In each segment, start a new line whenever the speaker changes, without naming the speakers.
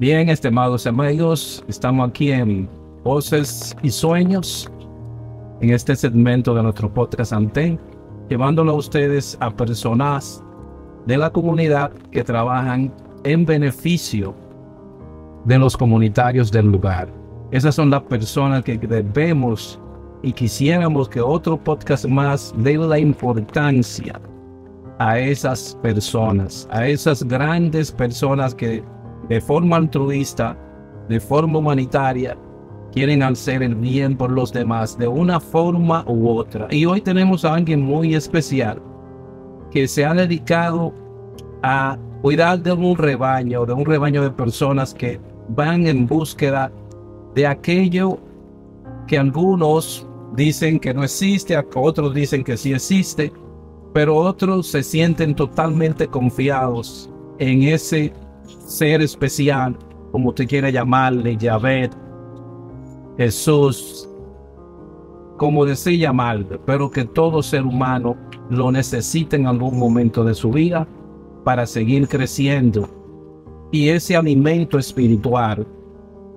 Bien, estimados amigos, estamos aquí en Voces y Sueños, en este segmento de nuestro podcast Anten, llevándolo a ustedes a personas de la comunidad que trabajan en beneficio de los comunitarios del lugar. Esas son las personas que debemos y quisiéramos que otro podcast más dé la importancia a esas personas, a esas grandes personas que de forma altruista, de forma humanitaria, quieren hacer el bien por los demás de una forma u otra. Y hoy tenemos a alguien muy especial que se ha dedicado a cuidar de un rebaño, de un rebaño de personas que van en búsqueda de aquello que algunos dicen que no existe, otros dicen que sí existe, pero otros se sienten totalmente confiados en ese ser especial, como usted quiera llamarle, Yahvé, Jesús, como desee llamarle, pero que todo ser humano lo necesita en algún momento de su vida para seguir creciendo. Y ese alimento espiritual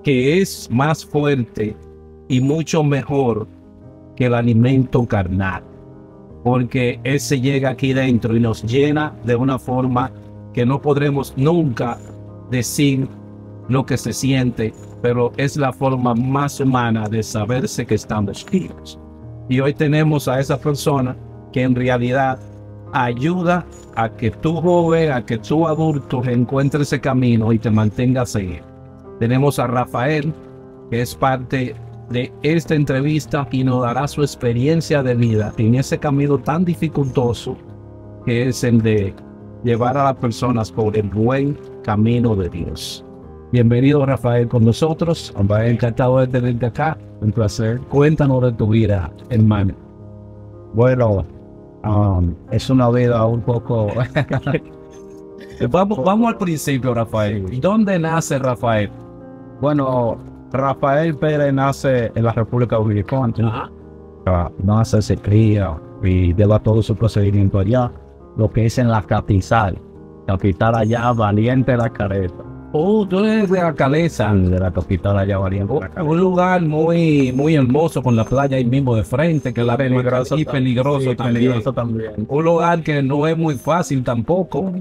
que es más fuerte y mucho mejor que el alimento carnal. Porque ese llega aquí dentro y nos llena de una forma que no podremos nunca decir lo que se siente, pero es la forma más humana de saberse que estamos vivos. Y hoy tenemos a esa persona que en realidad ayuda a que tú joven, a que tú adulto encuentre ese camino y te mantengas ahí. Tenemos a Rafael, que es parte de esta entrevista y nos dará su experiencia de vida en ese camino tan dificultoso que es el de llevar a las personas por el buen camino de Dios. Bienvenido Rafael con nosotros. Encantado de tenerte acá. Un placer. Cuéntanos de tu vida, hermano.
Bueno, um, es una vida un poco...
vamos, vamos al principio, Rafael. ¿Dónde nace Rafael?
Bueno, Rafael Pérez nace en la República Dominicana. Uh, nace, se cría y lleva todo su procedimiento allá. Lo que es en la capital. Capital allá, Valiente la Careta.
Oh, tú eres de la Caleza.
De la capital allá, Valiente.
Oh, un lugar muy, muy hermoso con la playa ahí mismo de frente, que es la
peligroso
y peligroso,
peligroso también.
Un lugar que no es muy fácil tampoco.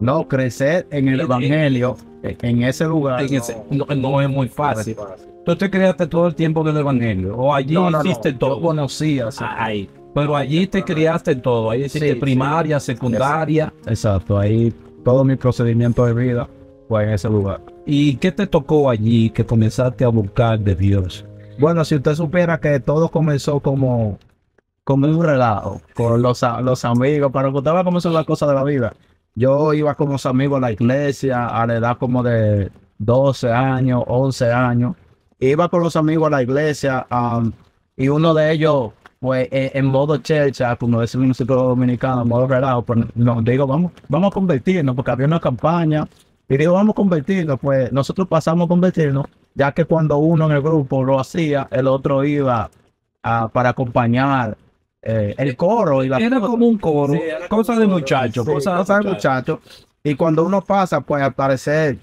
No, crecer en el Evangelio en ese lugar
no, es muy fácil. Tú te criaste todo el tiempo del Evangelio. O allí hiciste todo.
conocías.
Ahí. Pero allí te criaste todo. Ahí hiciste primaria, secundaria.
Exacto. Ahí todo mi procedimiento de vida fue en ese lugar.
¿Y qué te tocó allí que comenzaste a buscar de Dios?
Bueno, si usted supiera que todo comenzó como, como un relajo con los, los amigos, para que usted va a comenzar las cosas de la vida. Yo iba con los amigos a la iglesia a la edad como de 12 años, 11 años. Iba con los amigos a la iglesia um, y uno de ellos, pues en, modo chercha, como decimos nosotros dominicano, en modo relajo, pues nos digo, vamos, vamos a convertirnos, porque había una campaña. Y digo, vamos a convertirnos, pues nosotros pasamos a convertirnos, ya que cuando uno en el grupo lo hacía, el otro iba a, para acompañar eh, el coro. Y
la era como un coro, cosa de muchachos,
cosas de muchachos. Y cuando uno pasa, pues al parecer,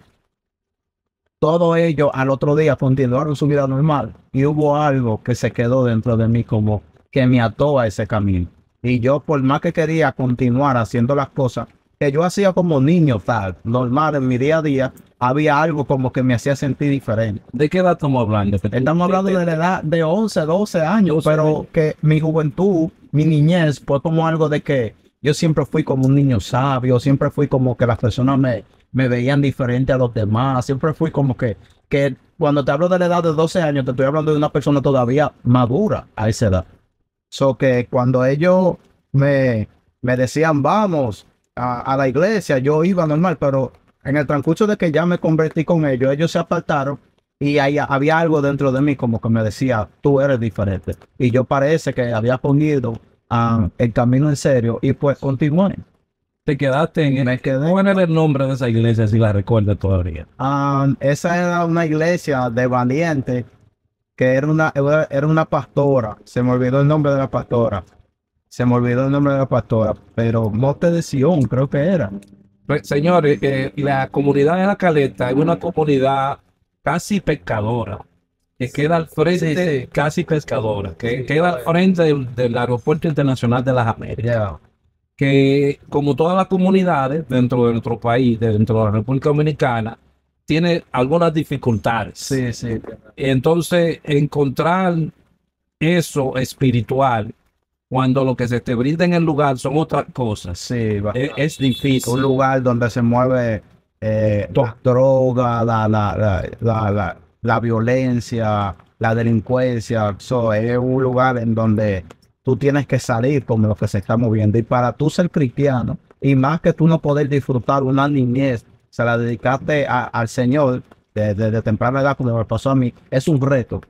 todo ello al otro día continuaron su vida normal. Y hubo algo que se quedó dentro de mí como que me ató a ese camino. Y yo, por más que quería continuar haciendo las cosas que yo hacía como niño, tal, normal en mi día a día, había algo como que me hacía sentir diferente.
¿De qué edad estamos hablando?
Estamos hablando de la edad de 11, 12 años, pero que mi juventud, mi niñez, fue como algo de que yo siempre fui como un niño sabio, siempre fui como que las personas me, me veían diferente a los demás, siempre fui como que, que cuando te hablo de la edad de 12 años, te estoy hablando de una persona todavía madura a esa edad. So que cuando ellos me, me decían, vamos a, la iglesia, yo iba normal, pero en el transcurso de que ya me convertí con ellos, ellos se apartaron y ahí había algo dentro de mí como que me decía, tú eres diferente. Y yo parece que había ponido ah, el camino en serio y pues continué.
Te quedaste en...
Me quedé.
¿Cuál era el nombre de esa iglesia si la recuerdas todavía?
Ah, esa era una iglesia de valiente que era una, era una pastora. Se me olvidó el nombre de la pastora. Se me olvidó el nombre de la pastora, pero Monte de Sion creo que era.
Pues, señores, eh, la comunidad de la Caleta es una comunidad casi pescadora, que queda al frente,
Sí, sí.
casi pescadora, que queda al frente del, del Aeropuerto Internacional de las Américas. Que como todas las comunidades dentro de nuestro país, dentro de la República Dominicana, tiene algunas dificultades.
Sí, sí.
Entonces, encontrar eso espiritual, cuando lo que se te brinda en el lugar son otras cosas,
Sí, va.
es, es difícil.
un lugar donde se mueve eh, la droga, la, la, la, la, la- la violencia, la delincuencia. So, es un lugar en donde tú tienes que salir con lo que se está moviendo. Y para tú ser cristiano, y más que tú no poder disfrutar una niñez, se la dedicaste a- al Señor desde de, temprana edad, como me pasó a mí, es un reto.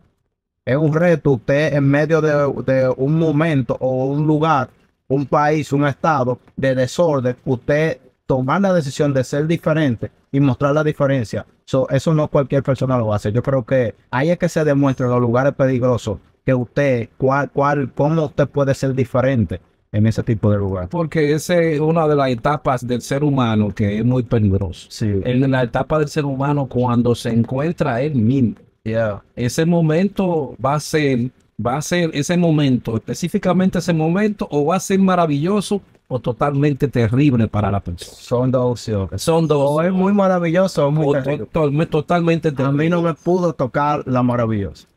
Es un reto usted en medio de, un momento o un lugar, un país, un estado de desorden, usted tomar la decisión de ser diferente y mostrar la diferencia. So, eso no cualquier persona lo hace. Yo creo que ahí es que se demuestra los lugares peligrosos que usted, cuál, cuál, cómo usted puede ser diferente en ese tipo de lugar.
Porque esa es una de las etapas del ser humano que es muy peligroso.
Sí,
En la etapa del ser humano cuando se encuentra él mismo.
yeah.
ese momento va a ser, va a ser ese momento, específicamente ese momento, o va a ser maravilloso o totalmente terrible para la persona.
Son dos opciones.
Son dos.
O es muy maravilloso o muy
o
terrible.
to- to- totalmente
A mí no me pudo tocar la maravillosa.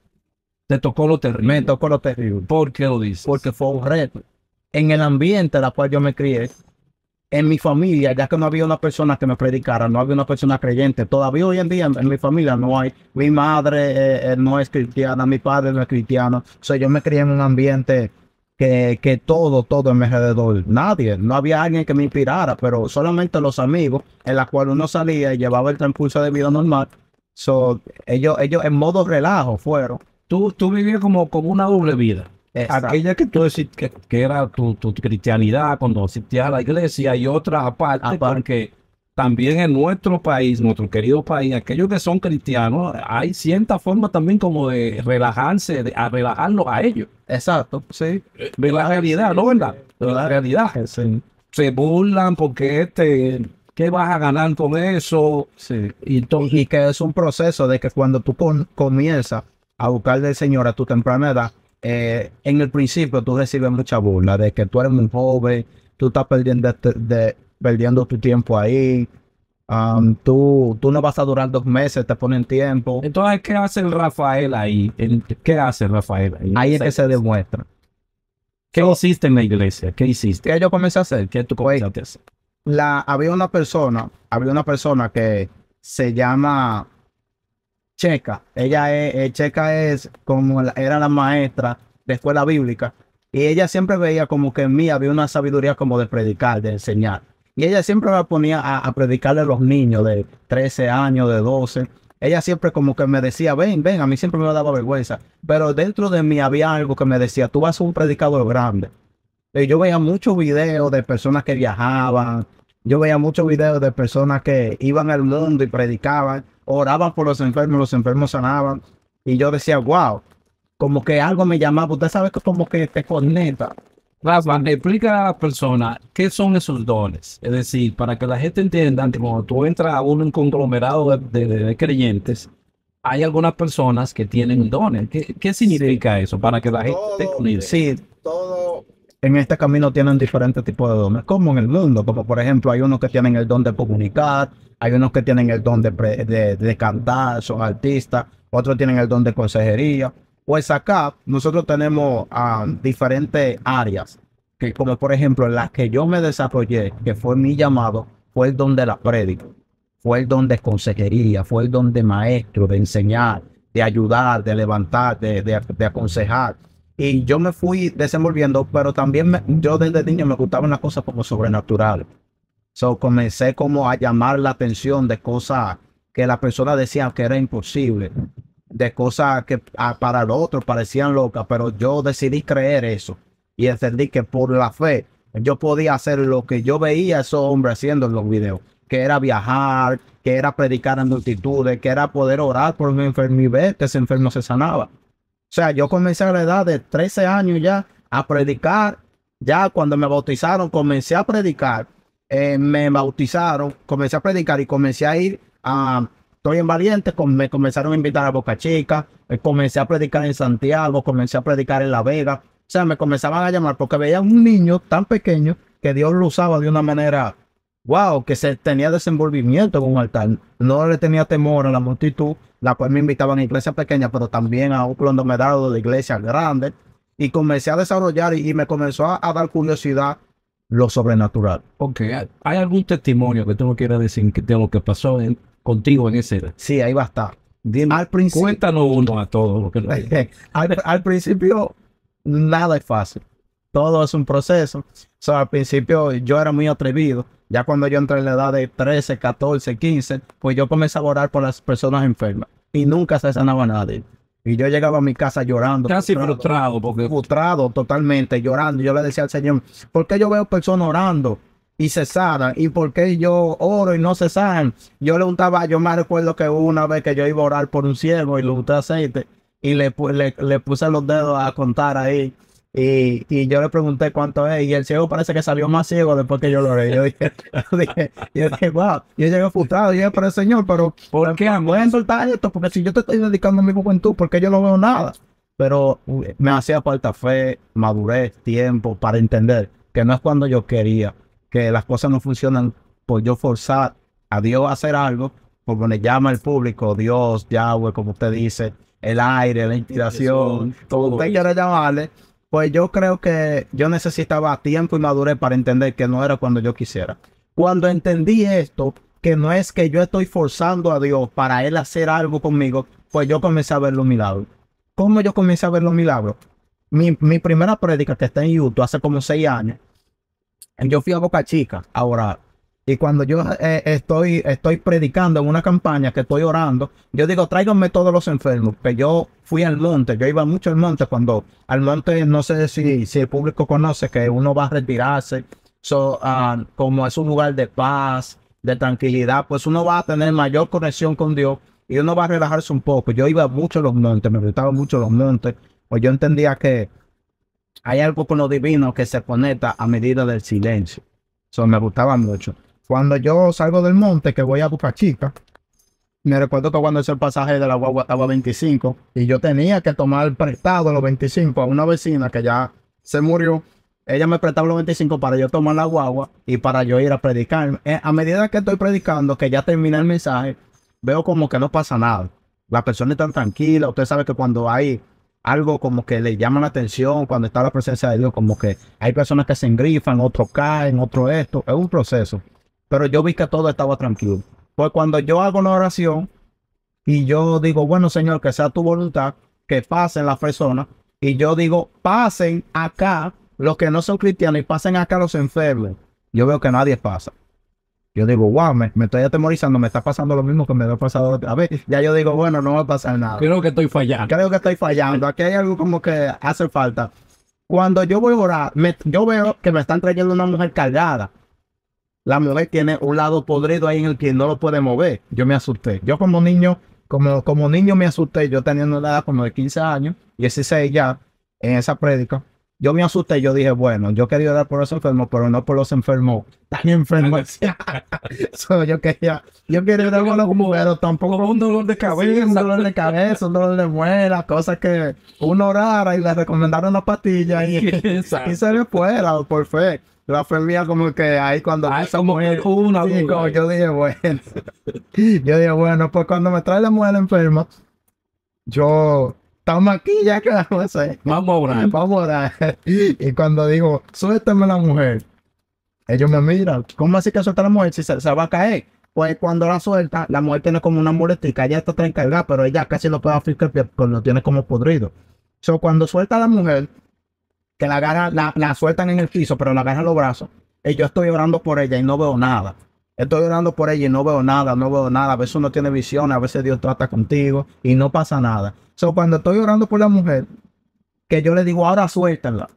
Te tocó lo terrible.
Me tocó lo terrible.
¿Por qué lo dices?
porque fue un reto. En el ambiente en el cual yo me crié, en mi familia, ya que no había una persona que me predicara, no había una persona creyente. Todavía hoy en día en, en mi familia no hay. Mi madre eh, eh, no es cristiana, mi padre no es cristiano. O sea, yo me crié en un ambiente que, que todo, todo en mi alrededor, nadie, no había alguien que me inspirara, pero solamente los amigos en la cual uno salía y llevaba el transcurso de vida normal. So, ellos, ellos en modo relajo fueron.
Tú, tú vivías como, como una doble vida.
Exacto.
Aquella que tú decís que, que era tu, tu cristianidad cuando asistías a la iglesia y otra aparte,
Aparte.
porque también en nuestro país, nuestro querido país, aquellos que son cristianos, hay cierta forma también como de relajarse, de a relajarlos a ellos.
Exacto, sí.
De la realidad, ¿no verdad? De la realidad.
Sí.
Se burlan porque este, ¿qué vas a ganar con eso?
Sí.
Y entonces,
Y que es un proceso de que cuando tú con- comienzas a buscar del Señor a tu temprana edad, eh, en el principio tú recibes mucha burla de que tú eres muy joven, tú estás perdiendo, este- de- perdiendo tu tiempo ahí, um, tú, tú no vas a durar dos meses, te ponen tiempo.
entonces, ¿qué hace el Rafael ahí? ¿Qué hace el Rafael ahí?
Ahí es que se demuestra.
¿Qué hiciste en la iglesia? ¿Qué hiciste?
¿Qué yo comencé a hacer?
¿Qué tú
Pues,
comenzaste a hacer?
la, había una persona, había una persona que se llama Checa. Ella es, eh, Checa es como la- era la maestra de escuela bíblica y ella siempre veía como que en mí había una sabiduría como de predicar, de enseñar. Y ella siempre me ponía a, a predicarle a los niños de 13 años, de 12. Ella siempre como que me decía, ven, ven, a mí siempre me daba vergüenza. Pero dentro de mí había algo que me decía, tú vas a ser un predicador grande. Y yo veía muchos videos de personas que viajaban, yo veía muchos videos de personas que iban al mundo y predicaban, oraban por los enfermos, los enfermos sanaban. Y yo decía, wow, como que algo me llamaba. Usted sabe que como que te conecta.
Rafa, explica a la persona qué son esos dones. Es decir, para que la gente entienda cuando tú entras a un conglomerado de, de- de creyentes, hay algunas personas que tienen dones. ¿Qué, qué significa eso? Para que la gente tenga una idea.
sí, todo en este camino tienen diferentes tipos de dones, como en el mundo, como por ejemplo hay unos que tienen el don de comunicar, hay unos que tienen el don de, de, cantar, son artistas, otros tienen el don de consejería. Pues acá nosotros tenemos ah, diferentes áreas, que como por ejemplo las que yo me desarrollé, que fue mi llamado, fue el don de la prédica, fue el don de consejería, fue el don de maestro, de enseñar, de ayudar, de levantar, de, de aconsejar. Y yo me fui desenvolviendo, pero también me- yo desde niño me gustaban las cosas como sobrenaturales. So comencé como a llamar la atención de cosas que la persona decía que era imposible, de cosas que ah, para el otro parecían locas, pero yo decidí creer eso y entendí que por la fe yo podía hacer lo que yo veía a esos hombres haciendo en los videos, que era viajar, que era predicar en multitudes, que era poder orar por mi enfermo y ver que ese enfermo se sanaba. O sea, yo comencé a la edad de 13 años ya a predicar. Ya cuando me bautizaron, comencé a predicar. eh, me bautizaron, comencé a predicar y comencé a ir a, estoy en Valiente, me comenzaron a invitar a Boca Chica, eh, comencé a predicar en Santiago, comencé a predicar en La Vega, o sea, me comenzaban a llamar porque veían un niño tan pequeño que Dios lo usaba de una manera, wow, que se tenía desenvolvimiento en un altar, no le tenía temor a la multitud, la cual me invitaban a iglesias pequeñas, pero también a un conglomerado de iglesias grandes, y comencé a desarrollar y, y me comenzó a, a dar curiosidad lo sobrenatural.
Ok, ¿hay algún testimonio que tú no quieras decir de lo que pasó en- contigo en ese?
Sí, ahí va a estar.
Dime,
Al principio,
cuéntanos uno a todos. lo que no-
al, al principio, nada es fácil. Todo es un proceso. O sea, al principio yo era muy atrevido. Ya cuando yo entré en la edad de 13, 14, 15, pues yo comencé a orar por las personas enfermas. Y nunca se sanaba nadie. Y yo llegaba a mi casa llorando.
Casi
frustrado,
frustrado porque
frustrado totalmente, llorando. Yo le decía al Señor, ¿por qué yo veo personas orando y se sanan? ¿Y por qué yo oro y no se sanan? Yo le untaba, yo me recuerdo que una vez que yo iba a orar por un ciego y le unté aceite y le, pu- le, le puse los dedos a contar ahí. Y, y yo le pregunté cuánto es, y el ciego parece que salió más ciego después que yo lo oré. Yo dije, yo dije, yo dije, wow, yo llegué frustrado, y dije, pero señor, pero
¿Por qué,
voy a soltar esto, porque si yo te estoy dedicando a mi juventud, porque yo no veo nada. Pero uh, me hacía falta fe, madurez, tiempo para entender que no es cuando yo quería, que las cosas no funcionan por yo forzar a Dios a hacer algo, por donde llama el público, Dios, Yahweh, como usted dice, el aire, la inspiración, como
todo
usted quiera llamarle, pues yo creo que yo necesitaba tiempo y madurez para entender que no era cuando yo quisiera. Cuando entendí esto, que no es que yo estoy forzando a Dios para Él hacer algo conmigo, pues yo comencé a ver los milagros. ¿Cómo yo comencé a ver los milagros? Mi, primera prédica que está en YouTube hace como seis años, yo fui a Boca Chica a orar. Y cuando yo eh, estoy, estoy predicando en una campaña que estoy orando, yo digo, tráiganme todos los enfermos. Que yo fui al monte, yo iba mucho al monte cuando al monte, no sé si, si el público conoce que uno va a retirarse. So, ah, como es un lugar de paz, de tranquilidad, pues uno va a tener mayor conexión con Dios y uno va a relajarse un poco. Yo iba mucho a los montes, me gustaban mucho los montes, pues yo entendía que hay algo con lo divino que se conecta a medida del silencio. Eso me gustaba mucho. Cuando yo salgo del monte, que voy a Boca Chica, me recuerdo que cuando hice el pasaje de la guagua estaba 25 y yo tenía que tomar prestado los 25 a una vecina que ya se murió. Ella me prestaba los 25 para yo tomar la guagua y para yo ir a predicar. Eh, A medida que estoy predicando, que ya terminé el mensaje, veo como que no pasa nada. Las personas están tranquilas. Usted sabe que cuando hay algo como que le llama la atención, cuando está la presencia de Dios, como que hay personas que se engrifan, otros caen, otros esto. Es un proceso. Pero yo vi que todo estaba tranquilo. Pues cuando yo hago una oración y yo digo, bueno, Señor, que sea tu voluntad, que pasen las personas. Y yo digo, pasen acá los que no son cristianos y pasen acá los enfermos. Yo veo que nadie pasa. Yo digo, wow, me, me estoy atemorizando, me está pasando lo mismo que me ha pasado a ver. Ya yo digo, bueno, no va a pasar nada.
creo que estoy fallando.
Creo que estoy fallando. Aquí hay algo como que hace falta. Cuando yo voy a orar, me- yo veo que me están trayendo una mujer cargada. La mujer tiene un lado podrido ahí en el que no lo puede mover. Yo me asusté. Yo como niño, como, como niño me asusté. Yo teniendo una edad como de 15 años, 16 ya, en esa prédica. Yo me asusté. Yo dije, bueno, yo quería orar por los enfermos, pero no por los enfermos tan enfermos. So, yo quería, yo quería orar por los pero tampoco
un dolor de
Sí,
cabeza.
un dolor de cabeza, un dolor de muela, cosas que uno orara y le recomendaron una pastilla y, y se le fuera, por fe. La enfermía como que ahí cuando
Ah,
esa
como que
mujer,
una
sí, como yo dije, bueno, yo dije, bueno, pues cuando me trae la mujer enferma, yo, estamos aquí, ya que vamos a hacer.
Vamos a orar.
Vamos a orar. Y cuando digo, suéltame la mujer, ellos me miran, ¿cómo así que suelta la mujer si se, se va a caer? Pues cuando la suelta, la mujer tiene como una muletica, ella está tan cargada, pero ella casi lo puede aficar porque lo tiene como podrido. So, cuando suelta a la mujer, que la agarra, la, la sueltan en el piso, pero la agarran los brazos, y yo estoy orando por ella y no veo nada. Estoy orando por ella y no veo nada, no veo nada. A veces uno tiene visiones, a veces Dios trata contigo y no pasa nada. So, cuando estoy orando por la mujer, que yo le digo, ahora suéltala.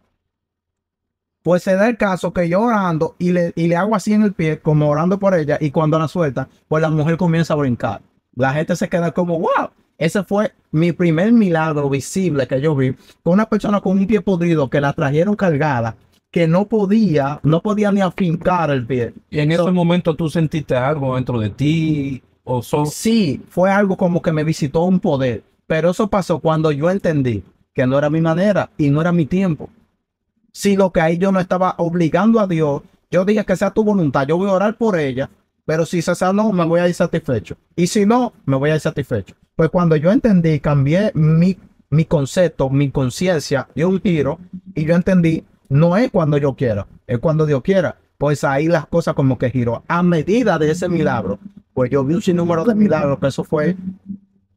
Pues se da el caso que yo orando y le, y le hago así en el pie, como orando por ella, y cuando la suelta, pues la mujer comienza a brincar. La gente se queda como, wow. Ese fue mi primer milagro visible que yo vi con una persona con un pie podrido que la trajeron cargada que no podía, no podía ni afincar el pie.
Y en
So-
ese momento tú sentiste algo dentro de ti o so-
Sí, fue algo como que me visitó un poder, pero eso pasó cuando yo entendí que no era mi manera y no era mi tiempo. Si lo que ahí yo no estaba obligando a Dios, yo dije que sea tu voluntad, yo voy a orar por ella, pero si se sanó, me voy a ir satisfecho. Y si no, me voy a ir satisfecho. Pues cuando yo entendí, cambié mi, mi concepto, mi conciencia, dio un giro y yo entendí, no es cuando yo quiera, es cuando Dios quiera. Pues ahí las cosas como que giró. A medida de ese milagro, pues yo vi un sinnúmero de milagros, que eso fue,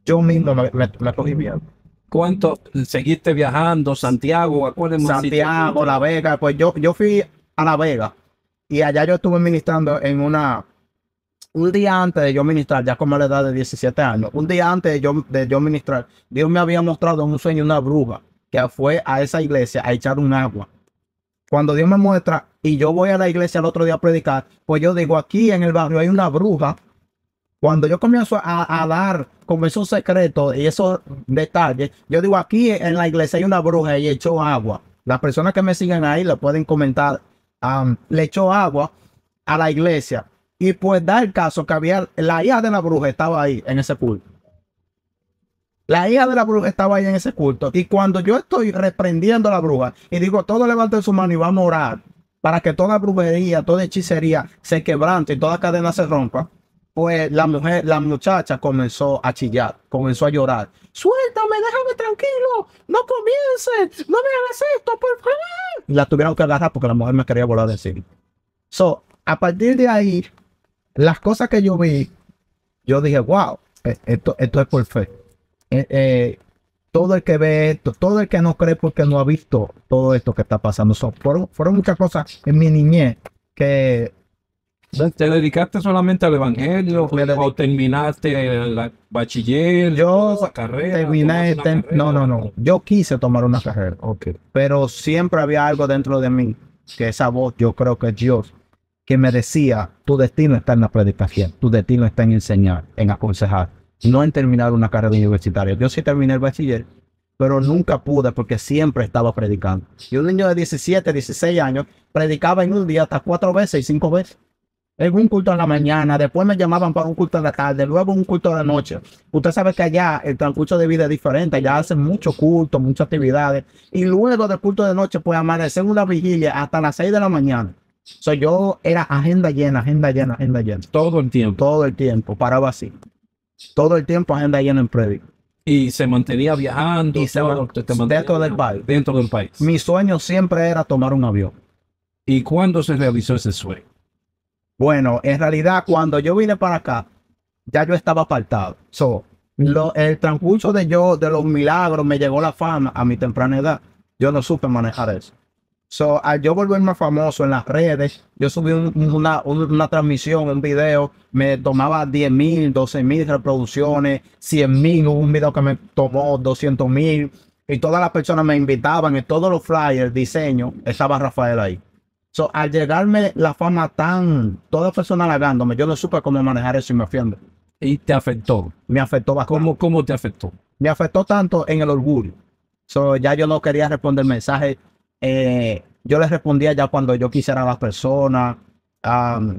yo mismo me, me, me cogí bien.
¿Cuánto seguiste viajando? Santiago, ¿a cuáles más sitios
Santiago? La Vega, pues yo, yo fui a La Vega y allá yo estuve ministrando en una, un día antes de yo ministrar, ya como a la edad de 17 años, un día antes de yo, de yo ministrar, Dios me había mostrado un sueño una bruja que fue a esa iglesia a echar un agua. Cuando Dios me muestra y yo voy a la iglesia el otro día a predicar, pues yo digo, aquí en el barrio hay una bruja. Cuando yo comienzo a, a dar como esos secretos y esos detalles, yo digo, aquí en la iglesia hay una bruja y echó agua. Las personas que me siguen ahí le pueden comentar, am, le echó agua a la iglesia. Y pues da el caso que había, la hija de la bruja estaba ahí en ese culto. La hija de la bruja estaba ahí en ese culto. Y cuando yo estoy reprendiendo a la bruja y digo, todos levanten su mano y vamos a orar para que toda brujería, toda hechicería se quebrante y toda cadena se rompa, pues la mujer, la muchacha comenzó a chillar, comenzó a llorar. Suéltame, déjame tranquilo, no comiences, no me hagas esto, por favor. Y la tuvieron que agarrar porque la mujer me quería volar de encima. So, a partir de ahí, las cosas que yo vi, yo dije, wow, eh, esto, esto es por fe. Eh, eh, todo el que ve esto, todo el que no cree porque no ha visto todo esto que está pasando. So, fueron, fueron muchas cosas en mi niñez que
¿Te dedicaste solamente al evangelio o terminaste la bachiller?
Yo
esa carrera,
terminé,
una
tem- no, no, no, yo quise tomar una carrera,
Ok.
pero siempre había algo dentro de mí, que esa voz, yo creo que es Dios, que me decía, tu destino está en la predicación, tu destino está en enseñar, en aconsejar, no en terminar una carrera universitaria. Yo sí terminé el bachiller, pero nunca pude porque siempre estaba predicando. Y un niño de 17, 16 años predicaba en un día hasta cuatro veces y cinco veces. En un culto en la mañana, después me llamaban para un culto de la tarde, luego un culto de la noche. Usted sabe que allá el transcurso de vida es diferente, allá hacen mucho culto, muchas actividades. Y luego del culto de noche, pues amanecer en una vigilia hasta las 6 de la mañana. So, yo era agenda llena, agenda llena, agenda llena.
Todo el tiempo.
Todo el tiempo, paraba así. Todo el tiempo agenda llena en predica.
Y se mantenía viajando.
Y se
todo,
man-
te- te mantenía
dentro del país.
Dentro del país.
Mi sueño siempre era tomar un avión.
¿Y cuándo se realizó ese sueño?
Bueno, en realidad, cuando yo vine para acá, ya yo estaba apartado. So, lo- el transcurso de yo, de los milagros, me llegó la fama a mi temprana edad. Yo no supe manejar eso. So, al yo volverme famoso en las redes, yo subí un- una, un- una transmisión, un video, me tomaba 10 mil, 12 mil reproducciones, 100 mil, hubo un video que me tomó 200 mil, y todas las personas me invitaban, en todos los flyers, diseño, estaba Rafael ahí. So, al llegarme la fama tan, toda persona halagándome, yo no supe cómo manejar eso y me ofende.
Y te afectó.
Me afectó bastante.
¿Cómo, cómo te afectó?
Me afectó tanto en el orgullo. So, ya yo no quería responder mensajes. Eh, yo les respondía ya cuando yo quisiera a las personas.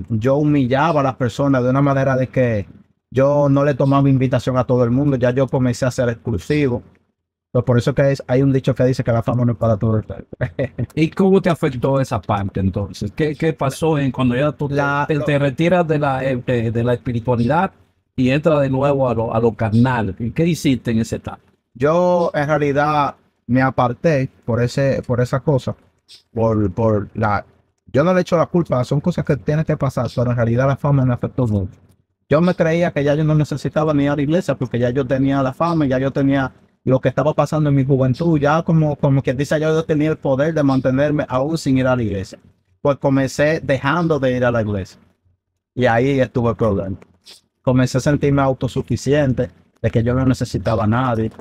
Yo humillaba a las personas de una manera de que yo no le tomaba invitación a todo el mundo. Ya yo comencé a ser exclusivo. So, por eso que es, hay un dicho que dice que la fama no es para todo el mundo.
¿Y cómo te afectó esa parte entonces? ¿Qué, qué pasó en cuando ya tú te-
La-
te, te retiras de la, eh, de, de la espiritualidad y entras de nuevo a lo, a lo carnal? ¿Y ¿Qué hiciste en ese etapa?
Yo en realidad me aparté por ese, por esa cosa, por, por la, yo no le echo la culpa, son cosas que tienen que pasar, pero en realidad la fama me afectó mucho. Yo me creía que ya yo no necesitaba ni ir a la iglesia porque ya yo tenía la fama, ya yo tenía lo que estaba pasando en mi juventud, ya como, como quien dice, yo tenía el poder de mantenerme aún sin ir a la iglesia. Pues comencé dejando de ir a la iglesia. Y ahí estuvo el problema. Comencé a sentirme autosuficiente, de que yo no necesitaba a nadie,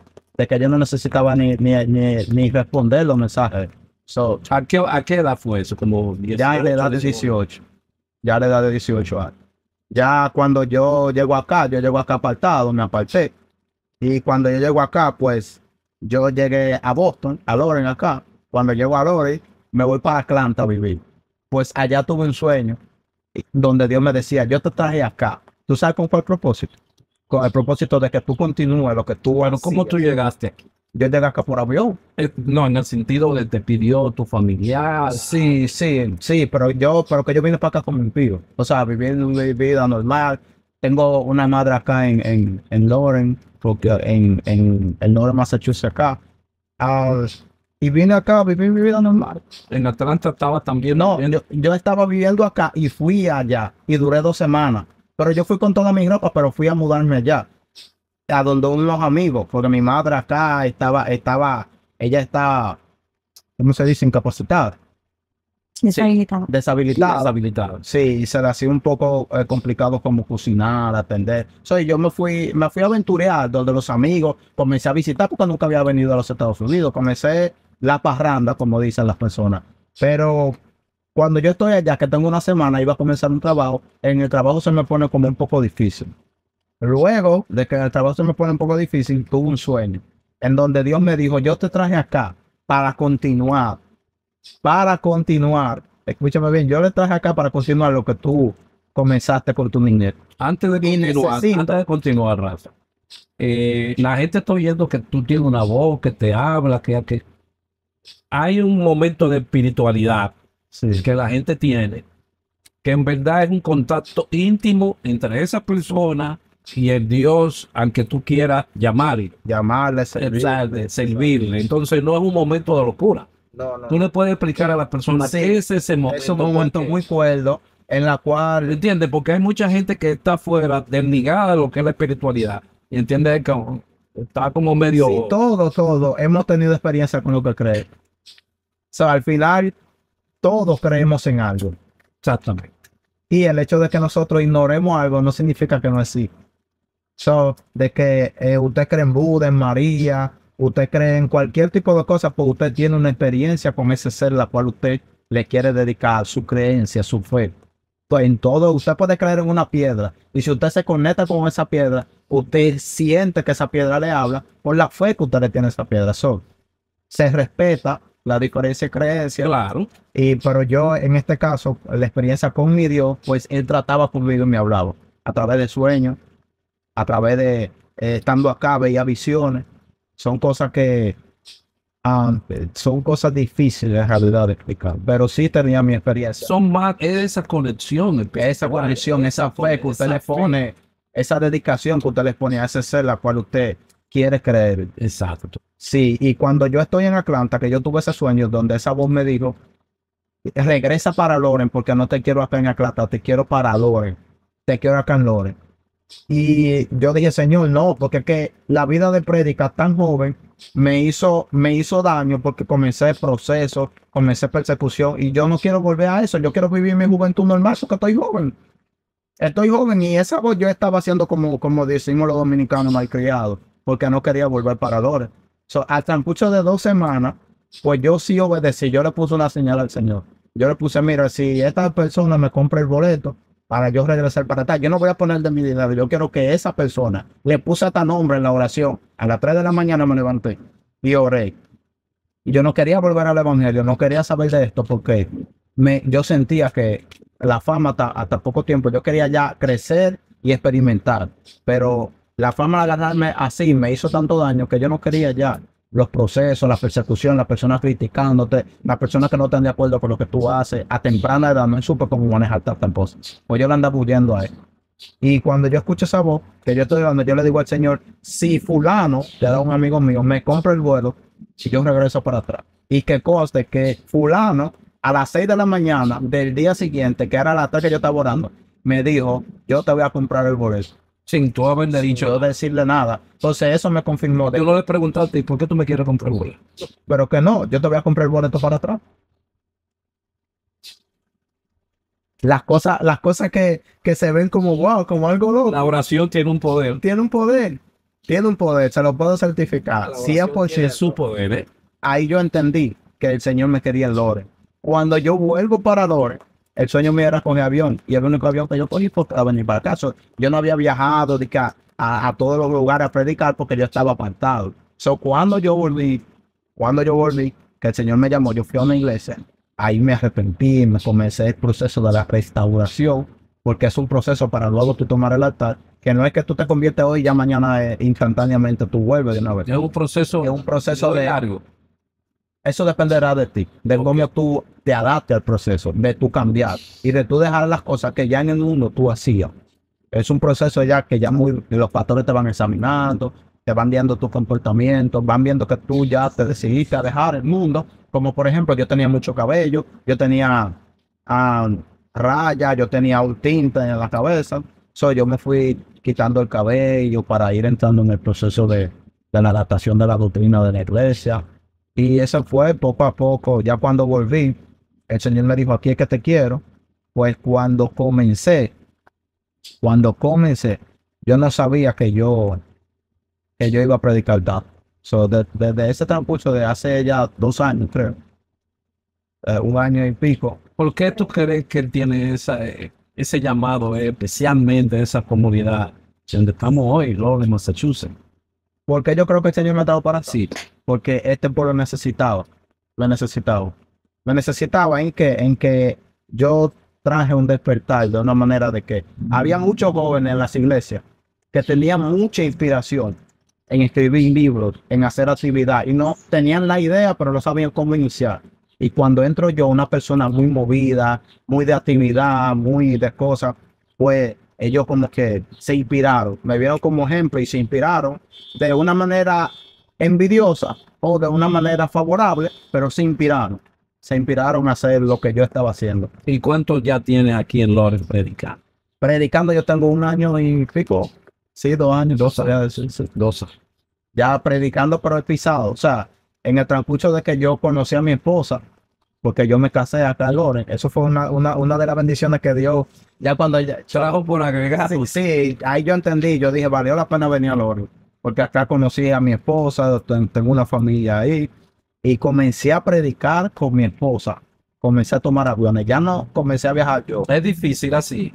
de que yo no necesitaba ni, ni, ni, ni responder los mensajes. So,
¿A qué, a qué edad fue eso? Como
ya a la edad de
18,
18. Ya a la edad de 18 años. Ya cuando yo llego acá, yo llego acá apartado, me aparté. Y cuando yo llego acá, pues yo llegué a Boston, a Loren acá. Cuando llego a Loren, me voy para Atlanta a vivir. Pues allá tuve un sueño donde Dios me decía, yo te traje acá. ¿Tú sabes con cuál propósito? Con el propósito de que tú continúes lo que tú
Bueno, ¿cómo tú llegaste aquí?
Yo llegué acá por avión.
Eh, No, en el sentido de te pidió tu familiar.
Sí, sí, sí, pero yo, pero que yo vine para acá como impío. O sea, viviendo una vida normal. Tengo una madre acá en, en, en Lawrence, porque en, en el norte de Massachusetts acá. Ah, y vine acá a vivir mi vida normal.
En Atlanta estaba también.
No, yo, yo estaba viviendo acá y fui allá y duré dos semanas. Pero yo fui con toda mi ropa, pero fui a mudarme allá. A donde unos amigos, porque mi madre acá estaba, estaba, ella está, ¿cómo se dice? Incapacitada,
Deshabilitado.
deshabilitada.
deshabilitado.
Sí, y se le hacía un poco eh, complicado como cocinar, atender. So, yo me fui, me fui a aventurear donde los amigos, comencé a visitar porque nunca había venido a los Estados Unidos, comencé la parranda, como dicen las personas. Pero cuando yo estoy allá, que tengo una semana, iba a comenzar un trabajo, en el trabajo se me pone como un poco difícil. Luego de que el trabajo se me pone un poco difícil, tuve un sueño en donde Dios me dijo, yo te traje acá para continuar, para continuar. Escúchame bien, yo le traje acá para continuar lo que tú comenzaste con tu niñez.
Antes de continuar,
necesito-
antes de continuar, Rafa, eh, la gente está oyendo que tú tienes una voz, que te habla, que, que hay un momento de espiritualidad que la gente tiene, que en verdad es un contacto íntimo entre esa persona y el Dios al que tú quieras llamarle,
Llamarle,
de servirle. Entonces no es un momento de locura.
No, no.
Tú le puedes explicar a la persona
Sí.
es ese momento.
Es un momento muy cuerdo en la cual
¿Entiendes? Porque hay mucha gente que está fuera, desligada de lo que es la espiritualidad. Y entiende que está como medio.
Sí, todo, todo. Hemos tenido experiencia con lo que crees. O sea, al final, todos creemos en algo.
Exactamente.
Y el hecho de que nosotros ignoremos algo no significa que no existe. So, de que eh, usted cree en Buda, en María, usted cree en cualquier tipo de cosa, pues usted tiene una experiencia con ese ser la cual usted le quiere dedicar su creencia, su fe. Pues en todo, usted puede creer en una piedra. Y si usted se conecta con esa piedra, usted siente que esa piedra le habla por la fe que usted le tiene a esa piedra. So, se respeta la diferencia de creencia.
Claro.
Y, pero yo, en este caso, la experiencia con mi Dios, pues él trataba conmigo y me hablaba a través de sueños, a través de eh, estando acá, veía visiones. Son cosas que ah, son cosas difíciles en realidad de explicar, pero sí tenía mi experiencia.
Son más, es esa conexión.
esa conexión, esa fe que usted le pone, esa dedicación que usted le pone a ese ser la cual usted quiere creer.
Exacto.
Sí, y cuando yo estoy en Atlanta, que yo tuve ese sueño donde esa voz me dijo, regresa para Loren porque no te quiero acá en Atlanta, te quiero para Loren, te quiero acá en Loren. Y yo dije, Señor, no, porque que la vida de prédica tan joven me hizo, me hizo daño porque comencé proceso, comencé persecución y yo no quiero volver a eso, yo quiero vivir mi juventud normal porque estoy joven. Estoy joven y esa voz yo estaba haciendo como, como decimos los dominicanos malcriados, porque no quería volver para Loren. So, al transcurso de dos semanas, pues yo sí obedecí. Yo le puse una señal al Señor. Yo le puse, mira, si esta persona me compra el boleto para yo regresar para atrás, yo no voy a poner de mi dinero. Yo quiero que esa persona le puse hasta nombre en la oración. A las 3 de la mañana me levanté y oré. Y yo no quería volver al evangelio, no quería saber de esto porque me, yo sentía que la fama hasta, hasta poco tiempo, yo quería ya crecer y experimentar. Pero la fama de agarrarme así me hizo tanto daño que yo no quería ya los procesos, la persecución, las personas criticándote, las personas que no están de acuerdo con lo que tú haces, a temprana edad no supe cómo manejar tantas cosas. Pues yo le andaba huyendo a él. Y cuando yo escucho esa voz, que yo estoy dando, yo le digo al Señor, si fulano, le da un amigo mío, me compra el vuelo, si yo regreso para atrás. Y que conste que fulano, a las 6 de la mañana del día siguiente, que era la tarde que yo estaba orando, me dijo, yo te voy a comprar el boleto.
Sin tú haberle
Sin yo
dicho.
decirle nada. Entonces eso me confirmó.
Yo no le preguntaste, ¿y por qué tú me quieres comprar boleto?
pero que no, yo te voy a comprar el boleto para atrás. Las cosas, las cosas que, que se ven como wow, como algo loco,
La oración tiene un poder.
tiene un poder, tiene un poder, se lo puedo certificar,
La oración tiene
100%.
su poder, ¿eh?
Ahí yo entendí que el Señor me quería en Lore. Cuando yo vuelvo para Lore, el sueño mío era coger avión y el único avión que yo cogí fue para venir para acá. So, yo no había viajado de a, todos los lugares a predicar porque yo estaba apartado. So, cuando yo volví, cuando yo volví, que el Señor me llamó, yo fui a una iglesia ahí me arrepentí, me comencé el proceso de la restauración, porque es un proceso para luego tú tomar el altar, que no es que tú te conviertes hoy y ya mañana eh, instantáneamente tú vuelves de una vez.
Es un proceso,
Es un proceso de
largo.
Eso dependerá de ti, de cómo tú te adaptes al proceso, de tu cambiar y de tú dejar las cosas que ya en el mundo tú hacías. Es un proceso ya que ya muy, los pastores te van examinando, te van viendo tu comportamiento, van viendo que tú ya te decidiste a dejar el mundo. Como por ejemplo, yo tenía mucho cabello, yo tenía ah, rayas, yo tenía un tinte en la cabeza. So, yo me fui quitando el cabello para ir entrando en el proceso de, de la adaptación de la doctrina de la iglesia. Y eso fue poco a poco, ya cuando volví, el Señor me dijo, aquí es que te quiero. Pues cuando comencé, cuando comencé, yo no sabía que yo, que yo iba a predicar tanto. So, de- desde ese transcurso de hace ya dos años, creo, eh, un año y pico,
¿Por qué tú crees que él tiene esa, eh, ese llamado, eh, especialmente esa comunidad donde estamos hoy, Lawrence, Massachusetts?
porque yo creo que el Señor me ha dado para. Sí, porque este pueblo necesitaba, lo necesitaba. Lo necesitaba en que, en que yo traje un despertar de una manera de que había muchos jóvenes en las iglesias que tenían mucha inspiración en escribir libros, en hacer actividad y no tenían la idea, pero no sabían cómo iniciar. Y cuando entro yo, una persona muy movida, muy de actividad, muy de cosas, pues ellos como que se inspiraron, me vieron como ejemplo y se inspiraron de una manera envidiosa o de una manera favorable, pero se inspiraron. Se inspiraron a hacer lo que yo estaba haciendo.
¿y cuántos ya tienes aquí en Lawrence predicando?
Predicando yo tengo un año y pico. Sí, dos años, dos años. sí, sí.
Dos.
Ya predicando, pero he pisado. O sea, en el transcurso de que yo conocí a mi esposa, porque yo me casé acá en Loren, eso fue una, una, una de las bendiciones que Dios, ya cuando ya,
Trabajo por agregar.
Sí, sí, ahí yo entendí, yo dije, valió la pena venir a Loren, porque acá conocí a mi esposa, ten- tengo una familia ahí, y comencé a predicar con mi esposa, comencé a tomar aviones, ya no comencé a viajar yo.
Es difícil así,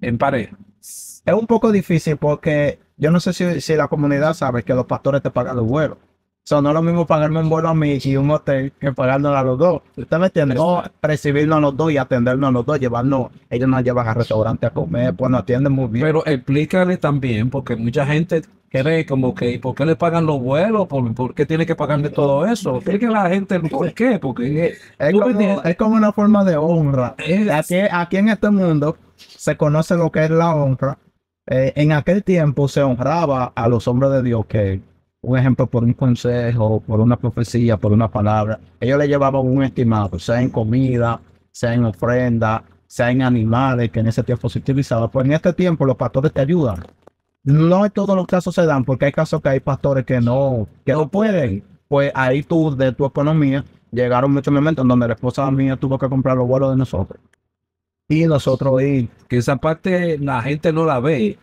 en pareja.
Es un poco difícil porque yo no sé si, si la comunidad sabe que los pastores te pagan los vuelos. Sea, no es lo mismo pagarme un vuelo a mí y un hotel que pagarnos a los dos. ¿Usted me entiende? O recibirnos a los dos y atendernos a los dos, llevarnos, ellos nos llevan al restaurante a comer, pues nos atienden muy bien.
Pero explícale también, porque mucha gente cree como que, ¿y ¿por qué le pagan los vuelos? ¿Por, por qué tiene que pagarle todo eso? Explícale a la gente el por qué, porque
Es como,
entiendes.
es como una forma de honra.
Es-
Aquí, aquí en este mundo se conoce lo que es la honra. Eh, en aquel tiempo se honraba a los hombres de Dios que, un ejemplo, por un consejo, por una profecía, por una palabra, ellos le llevaban un estimado, sea en comida, sea en ofrenda, sea en animales, que en ese tiempo se utilizaba. Pues en este tiempo los pastores te ayudan. No en todos los casos se dan, porque hay casos que hay pastores que no, que no pueden. Pues ahí tú, de tu economía, llegaron muchos momentos en donde la esposa mía tuvo que comprar los vuelos de nosotros. Y nosotros ir.
que esa parte la gente no la ve,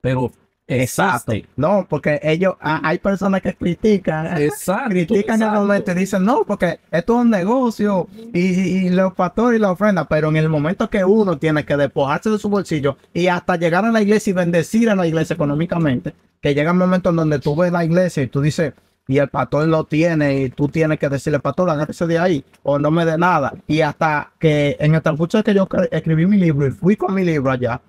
pero
Exacto. No, porque ellos, hay personas que critican.
Exacto.
critican el
exacto.
momento y dicen, no, porque esto es un negocio y, y los pastores y la ofrenda, pero en el momento que uno tiene que despojarse de su bolsillo y hasta llegar a la iglesia y bendecir a la iglesia económicamente, que llega un momento en donde tú ves la iglesia y tú dices, y el pastor lo tiene y tú tienes que decirle, pastor, agárrese de ahí o no me dé nada. Y hasta que en el transcurso de que yo escribí mi libro y fui con mi libro allá,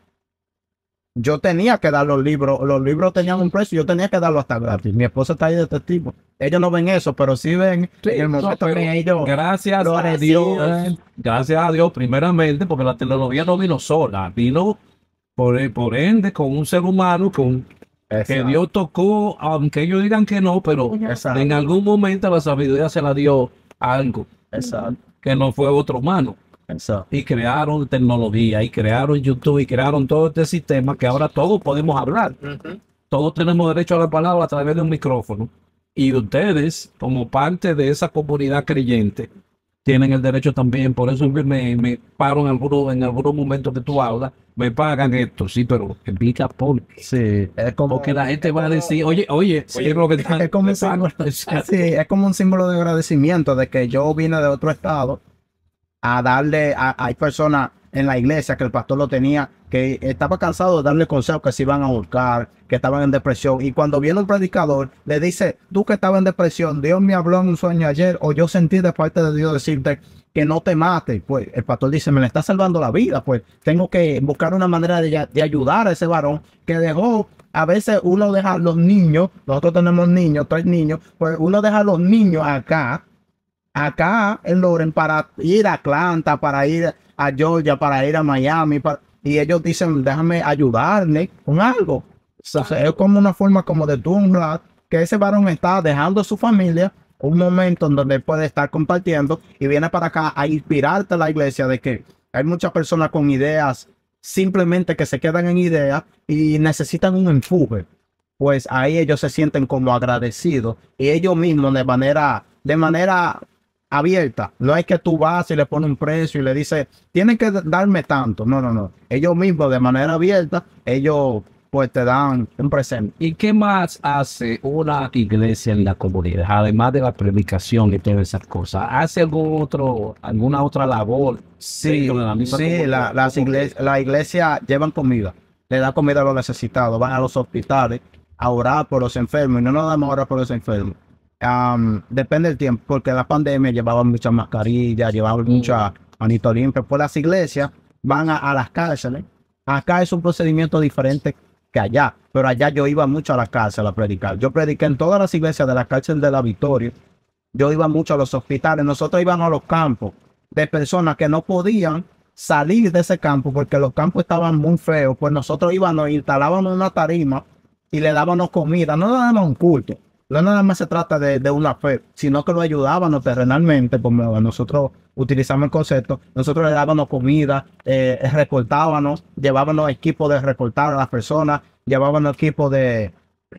yo tenía que dar los libros, los libros tenían un precio, yo tenía que darlo hasta gratis. Mi esposa está ahí de testigo. Ellos no ven eso, pero sí ven
Sí,
el momento que ellos.
Gracias
lo
a. Dios, gracias a Dios, primeramente, porque la tecnología no vino sola, vino por, por ende con un ser humano con, que Dios tocó, aunque ellos digan que no, pero
Exacto.
en algún momento la sabiduría se la dio a algo
exacto,
que no fue otro humano.
Exacto.
Y crearon tecnología, y crearon YouTube, y crearon todo este sistema que ahora todos podemos hablar. Todos tenemos derecho a la palabra a través de un micrófono. Y ustedes, como parte de esa comunidad creyente, tienen el derecho también. Por eso me, me paro en algunos, en algunos momentos que tú hablas, me pagan esto, sí, pero explica por qué.
Sí, es como.
Porque la gente va a decir, oye, oye, oye, lo que están-
es como símbolo, sí, es como un símbolo de agradecimiento de que yo vine de otro estado a darle, a, hay personas en la iglesia que el pastor lo tenía, que estaba cansado de darle consejos que se iban a ahorcar, que estaban en depresión. Y cuando viene un predicador, le dice, tú que estabas en depresión, Dios me habló en un sueño ayer, o yo sentí de parte de Dios decirte que no te mate. Pues el pastor dice, me le está salvando la vida, pues tengo que buscar una manera de, de ayudar a ese varón que dejó a veces uno deja a los niños, nosotros tenemos niños, tres niños, pues uno deja a los niños acá, acá en Loren para ir a Atlanta, para ir a Georgia, para ir a Miami, y ellos dicen, déjame ayudarle con algo. es como una forma como de tú honrar que ese varón está dejando a su familia un momento en donde puede estar compartiendo y viene para acá a inspirarte a la iglesia de que hay muchas personas con ideas simplemente que se quedan en ideas y necesitan un empuje, pues ahí ellos se sienten como agradecidos y ellos mismos de manera, de manera abierta. No es que tú vas y le pones un precio y le dices, tienen que darme tanto. No, no, no. Ellos mismos de manera abierta, ellos pues te dan un presente.
¿Y qué más hace una iglesia en la comunidad? Además de la predicación y todas esas cosas, ¿hace algún otro, alguna otra labor?
Sí, la, sí la, las iglesias, la iglesia llevan comida, le da comida a los necesitados, van a los hospitales a orar por los enfermos y no nos damos a orar por los enfermos. Depende del tiempo, porque la pandemia llevaban muchas mascarillas, llevaban mm. mucha manito limpio. Por las iglesias van a, a las cárceles. Acá es un procedimiento diferente que allá, pero allá yo iba mucho a la cárcel a predicar. Yo prediqué en todas las iglesias de la cárcel de la Victoria. Yo iba mucho a los hospitales. Nosotros íbamos a los campos de personas que no podían salir de ese campo porque los campos estaban muy feos. Pues nosotros íbamos, instalábamos una tarima y le dábamos comida. No le dábamos un culto. No nada más se trata de, una fe, sino que lo ayudábamos terrenalmente, como nosotros utilizamos el concepto, nosotros le dábamos comida, eh, recortábamos, llevábamos equipos de recortar a las personas, llevábamos equipos de,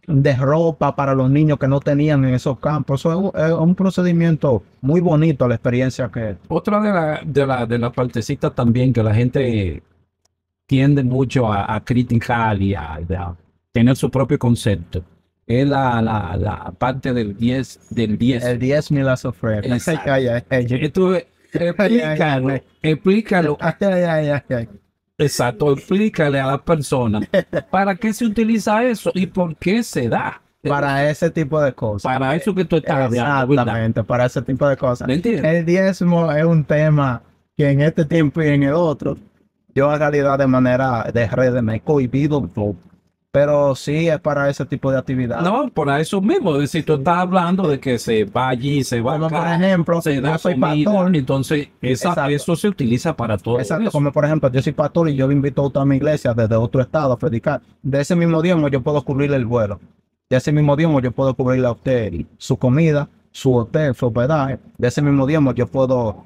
de ropa para los niños que no tenían en esos campos. Eso es un, procedimiento muy bonito, la experiencia que...
Otra de las de la, de la partecitas también que la gente tiende mucho a, criticar y a tener su propio concepto es la, la, la parte del 10 del 10.
El 10 mil sofrer.
Esto, explícalo, explícalo. Exacto, explícale a la persona para qué se utiliza eso y por qué se da.
Para ese tipo de cosas.
Para eso que tú estás
Exactamente, para ese tipo de cosas. El diezmo es un tema que en este tiempo y en el otro, yo en realidad de manera de redes me he cohibido pero sí es para ese tipo de actividad.
No, por eso mismo. Decir, tú estás hablando de que se va allí, se va
Por ejemplo,
se da soy pastor. Entonces, eso se utiliza para todo.
Exacto. Como por ejemplo, yo soy pastor y yo invito a toda mi iglesia desde otro estado a predicar. De ese mismo diezmo yo puedo cubrirle el vuelo. De ese mismo diezmo yo puedo cubrirle a usted su comida, su hotel, su hospedaje. De ese mismo diezmo yo puedo